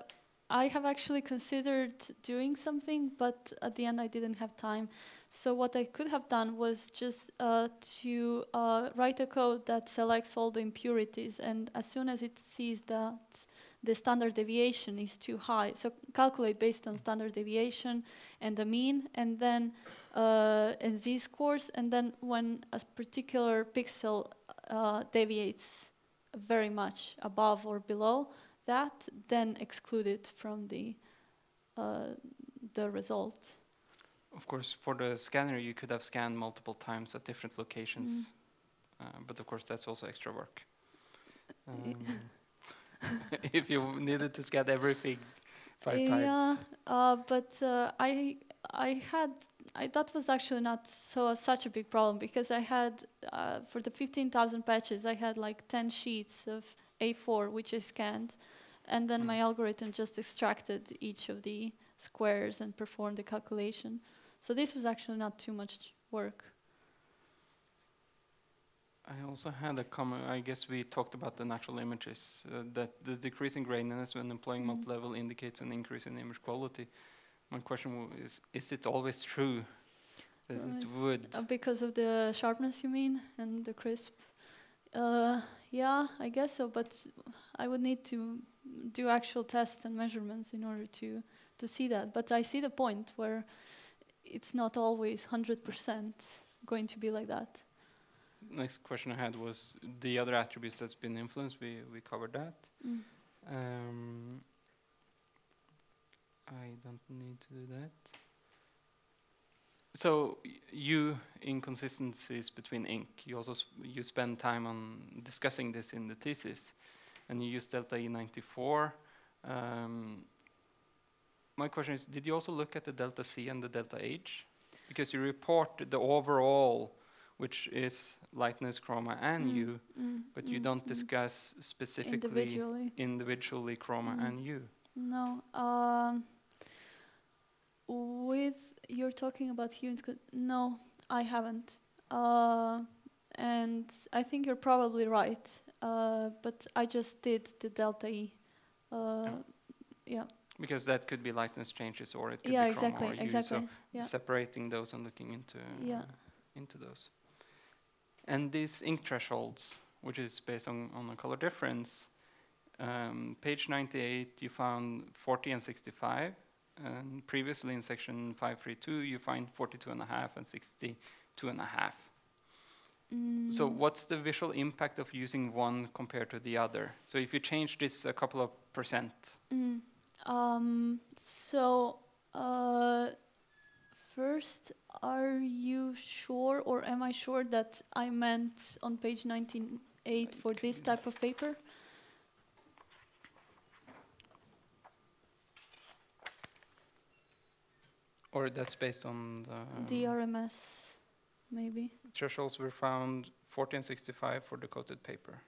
I have actually considered doing something, but at the end I didn't have time. So what I could have done was just uh, to uh, write a code that selects all the impurities, and as soon as it sees that the standard deviation is too high, so calculate based on standard deviation and the mean, and then uh, and z-scores, and then when a particular pixel uh, deviates very much above or below that, then exclude it from the uh, the result. Of course, for the scanner, you could have scanned multiple times at different locations, uh, but of course, that's also extra work. Um, if you needed to scan everything five yeah, times, uh, but uh, I I had I, that was actually not so such a big problem because I had uh, for the fifteen thousand patches I had like ten sheets of A4 which I scanned, and then Mm. my algorithm just extracted each of the squares and performed the calculation. So this was actually not too much work. I also had a comment. I guess we talked about the natural images uh, that the decrease in graininess when employing Mhm. multi-level indicates an increase in image quality. My question is: Is it always true that it would? Uh, because of the sharpness, you mean, and the crisp. Uh, yeah, I guess so. But I would need to do actual tests and measurements in order to to see that. But I see the point where it's not always hundred percent going to be like that. Next question I had was the other attributes that's been influenced. We we covered that. Mm. Um, I don't need to do that. So you inconsistencies between ink. You also sp you spend time on discussing this in the thesis, and you use delta E94. Um, my question is: Did you also look at the delta C and the delta H? Because you report the overall, which is lightness, chroma, and Mm, hue, mm, but you mm, don't mm. discuss specifically individually. individually chroma Mm. and hue. No. Um, with you're talking about humans. no, I haven't. Uh, and I think you're probably right. Uh, but I just did the delta E. Uh, yeah. Because that could be lightness changes, or it could Yeah. be Exactly. or. Exactly. So Yeah. separating those and looking into Yeah. into those. And these ink thresholds, which is based on, on a color difference, um, page 98 you found 40 and 65, and previously in section 532 you find 42 and a half and 62 and a half. So Mm, what's the visual impact of using one compared to the other? So if you change this a couple of percent, Mm. Um, so, uh, first, are you sure, or am I sure that I meant on page 19.8 for this type of paper? Or that's based on the DRMS, maybe, thresholds were found 1465 for the coated paper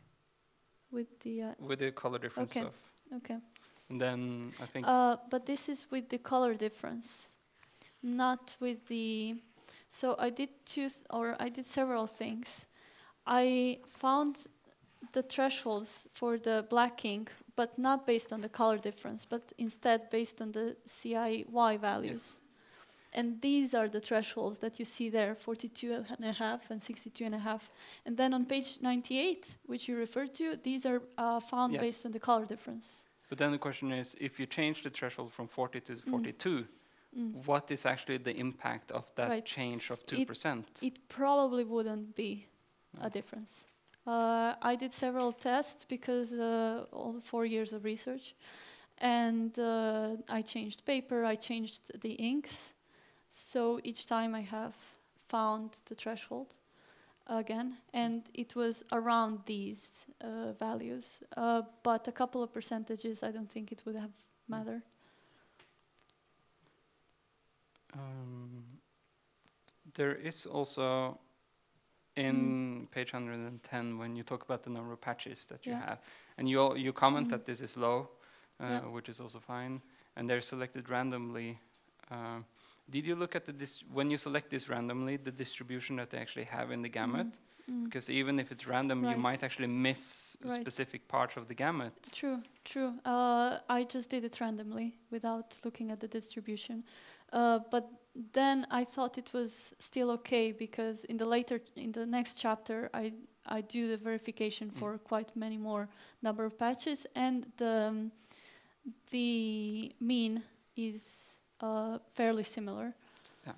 with the, uh, with the color difference Okay. of okay. And then I think Uh, but this is with the color difference, not with the. So I did choose, or I did several things. I found the thresholds for the black ink, but not based on the color difference, but instead based on the CIE Y values. And these are the thresholds that you see there, 42 and a half and 62 and a half. And then on page 98, which you referred to, these are uh, found Yes. based on the color difference. But then the question is, if you change the threshold from 40 to 42, Mm. what is actually the impact of that Right. change of 2%? It probably wouldn't be No. a difference. Uh, I did several tests because uh, all four years of research, and uh, I changed paper, I changed the inks. So each time I have found the threshold again, and it was around these uh, values. Uh, but a couple of percentages, I don't think it would have mattered. Um, there is also in page 110 when you talk about the number of patches that you have, and you all, you comment Mhm. that this is low, uh, Yeah. which is also fine, and they're selected randomly. Uh, did you look at the dis- when you select this randomly the distribution that they actually have in the gamut? Mm. Because even if it's random, you might actually miss Right. specific parts of the gamut. True, true. Uh, I just did it randomly without looking at the distribution. Uh, but then I thought it was still okay because in the later, in the next chapter, I I do the verification Mm. for quite many more number of patches, and the um, the mean is uh, fairly similar. Yeah.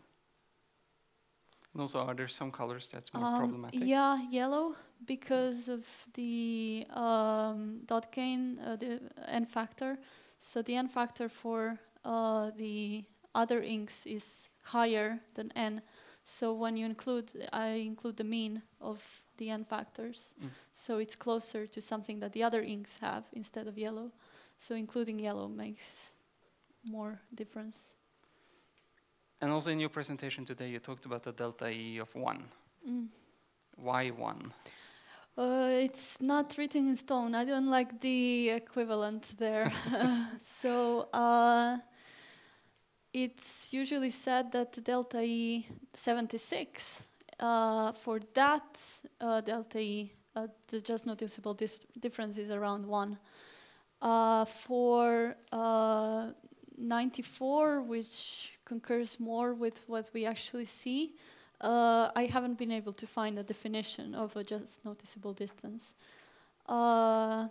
And also, are there some colors that's more Um, problematic? Yeah, yellow because of the um, dot gain, uh, the n factor. So the n factor for uh, the other inks is higher than n. So when you include, I include the mean of the n factors. Mm. So it's closer to something that the other inks have instead of yellow. So including yellow makes more difference. And also in your presentation today, you talked about the delta E of 1. Mm. Why 1? Uh, it's not written in stone. I don't like the equivalent there. so uh, it's usually said that delta E 76, uh, for that uh, delta E, uh, the just noticeable difference is around 1. Uh, for uh, 94, which concurs more with what we actually see, uh, I haven't been able to find a definition of a just noticeable distance. Uh,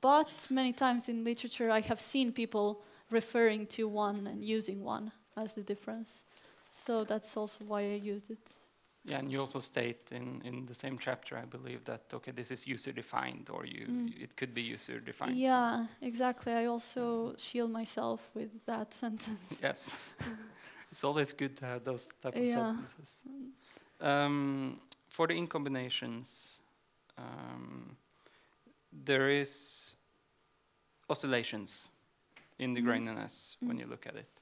but many times in literature, I have seen people referring to one and using one as the difference. So that's also why I used it. Yeah, and you also state in, in the same chapter, I believe, that okay, this is user defined, or you Mm. it could be user defined. so- Yeah, exactly. I also shield myself with that sentence. Yes. it's always good to have those type of Yeah. sentences. Um, for the ink combinations, um, there is oscillations in the Mhm. graininess when Mm. you look at it.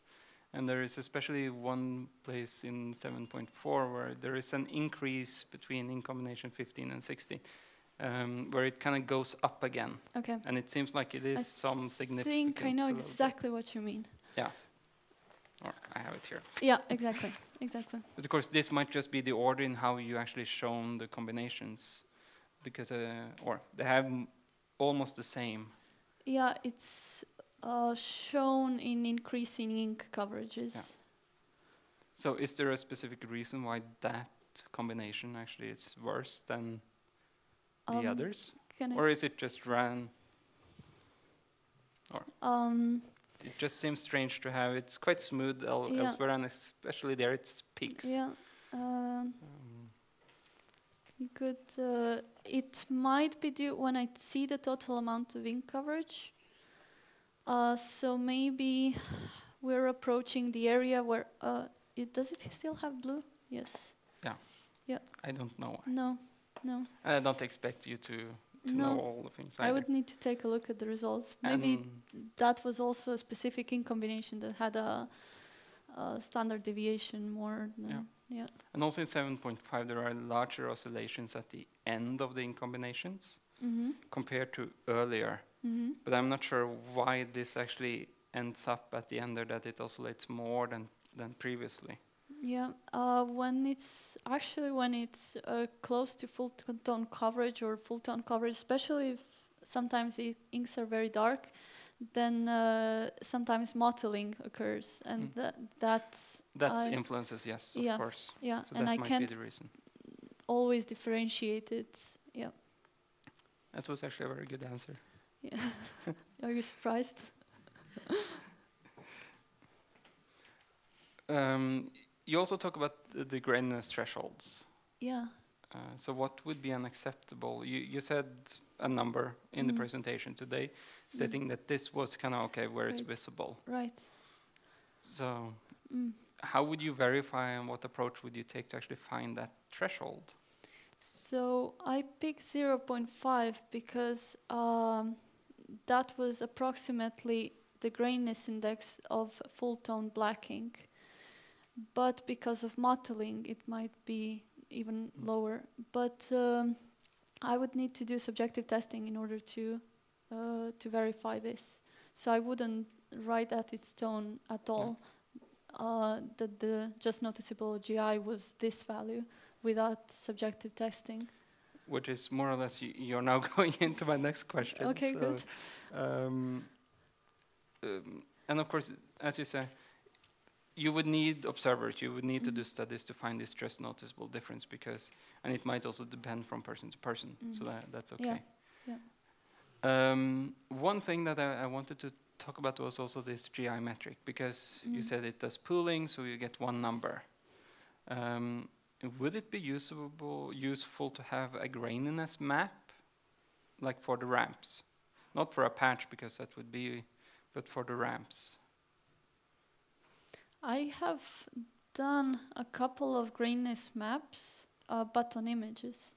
And there is especially one place in 7.4 where there is an increase between ink combination 15 and 16, um, where it kind of goes up again. Okay. And it seems like it is I some significant. I think I know exactly what you mean. Yeah. Or I have it here. Yeah, exactly, exactly. But of course, this might just be the order in how you actually shown the combinations, because uh, or they have m- almost the same. Yeah, it's uh, shown in increasing ink coverages. So, is there a specific reason why that combination actually is worse than the Um, others, or is it just ran? Um, It just seems strange to have. It's quite smooth el- Yeah. elsewhere, and especially there, it's peaks. yeah. Um, Um, good. Uh, it might be due when I see the total amount of ink coverage. Uh, so maybe we're approaching the area where uh, it does it still have blue? Yes. Yeah. Yeah. I don't know. why. No. No. I don't expect you to to no. know all the things. I would need to take a look at the results. Maybe And that was also a specific ink combination that had a, a standard deviation more than Yeah. yeah. And also in 7.5, there are larger oscillations at the end of the ink combinations Mm-hmm. compared to earlier. Mm-hmm. But I'm not sure why this actually ends up at the end there that it oscillates more than, than previously. Yeah, uh, when it's actually when it's uh, close to full tone coverage or full tone coverage, especially if sometimes the inks are very dark, then uh, sometimes mottling occurs, and Mm. that That I- influences, yes, of yeah, course. yeah, So and that I might can't be the reason. always differentiate it. Yeah, That was actually a very good answer. Yeah. are you surprised? Um, you also talk about the, the thresholds. Yeah. Uh, so what would be unacceptable? You, you said a number in the Mhm. presentation today, stating that this was kind of okay where it's visible. Right. So Mm. how would you verify and what approach would you take to actually find that threshold? So I picked 0.5 because um, that was approximately the graininess index of full tone black ink. But because of mottling, it might be even Mm. lower. But um, I would need to do subjective testing in order to uh, to verify this. So I wouldn't write at its tone at all uh, that the just noticeable GI was this value without subjective testing. Which is more or less you, you're now going into my next question. Okay, so, good. Um, um, and of course, as you say, you would need observers. You would need to do Mhm. studies to find this just noticeable difference because, and it might also depend from person to person. So Mhm. that that's okay. yeah. Um, one thing that I, I wanted to talk about was also this GI metric because you Mm. said it does pooling, so you get one number. Um, would it be usable, useful to have a graininess map, like for the ramps, not for a patch because that would be, but for the ramps? I have done a couple of grainness maps, uh, but on images,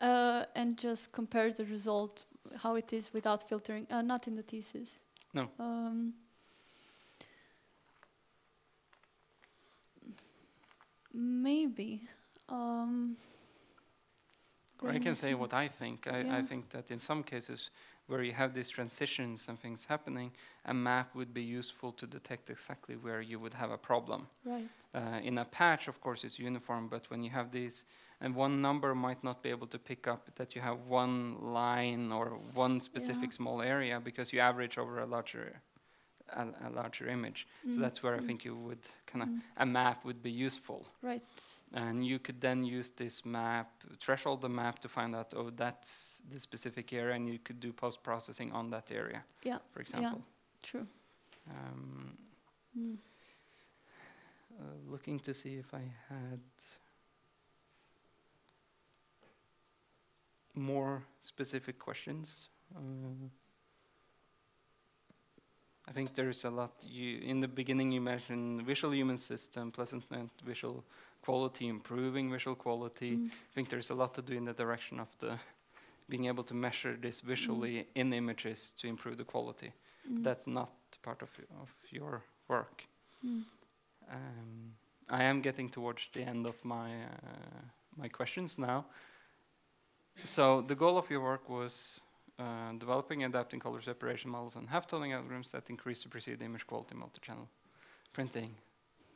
uh, and just compare the result, how it is without filtering, uh, not in the thesis. No. Um, maybe. Um, Or I can say what I think. I, I think that in some cases where you have these transitions and things happening, a map would be useful to detect exactly where you would have a problem. Right. Uh, in a patch, of course, it's uniform, but when you have these, and one number might not be able to pick up that you have one line or one specific Yeah. small area because you average over a larger, a, a larger image. So Mm, that's where I mm, think you would kind of mm, a map would be useful, Right. and you could then use this map, threshold the map to find out oh that's the specific area, and you could do post processing on that area, Yeah. for example. Yeah. True. Um, Mm. uh, looking to see if I had more specific questions. Uh, I think there's a lot. You in the beginning you mentioned visual human system, pleasant net visual quality, improving visual quality. Mm. I think there's a lot to do in the direction of the being able to measure this visually in images to improve the quality. Mm. That's not part of, of your work. Mm. Um, I am getting towards the end of my uh, my questions now. So the goal of your work was uh, developing and adapting color separation models and half-toning algorithms that increase the perceived image quality multi-channel printing.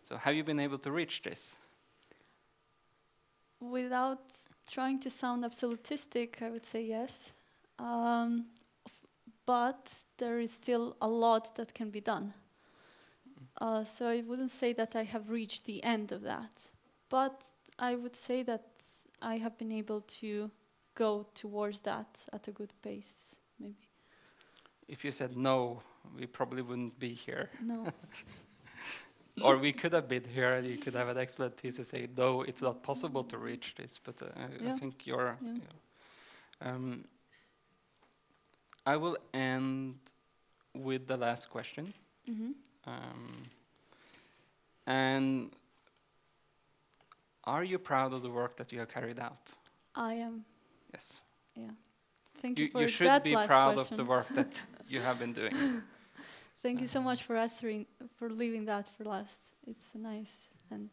So have you been able to reach this? Without trying to sound absolutistic, I would say yes. Um, but there is still a lot that can be done. Uh, so I wouldn't say that I have reached the end of that. But I would say that I have been able to go towards that at a good pace, maybe. If you said no, we probably wouldn't be here. No. or we could have been here and you could have an excellent thesis say, no, it's not possible to reach this. But uh, I, I think you're. Yeah. Um, I will end with the last question. hmm Um, and are you proud of the work that you have carried out? I am. Yes. Yeah. Thank you, You, for you should that be last proud question. of the work that you have been doing. Thank you so much for answering, for leaving that for last. It's nice. And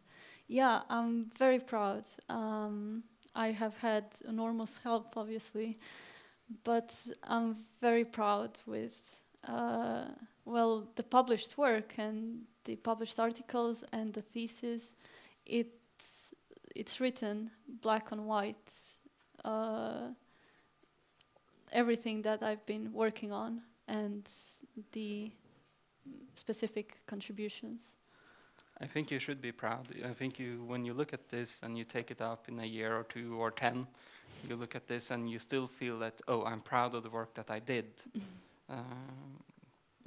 yeah, I'm very proud. Um, I have had enormous help, obviously, but I'm very proud with, uh, well, the published work and the published articles and the thesis. It's, it's written black on white, uh, everything that I've been working on and the specific contributions. I think you should be proud. I think you, when you look at this and you take it up in a year or two or ten, you look at this and you still feel that, oh, I'm proud of the work that I did. um,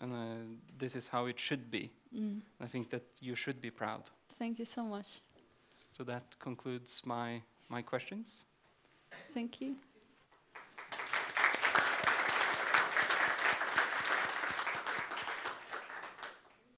and uh, this is how it should be. Mm. I think that you should be proud. Thank you so much. So that concludes my, my questions. Thank you.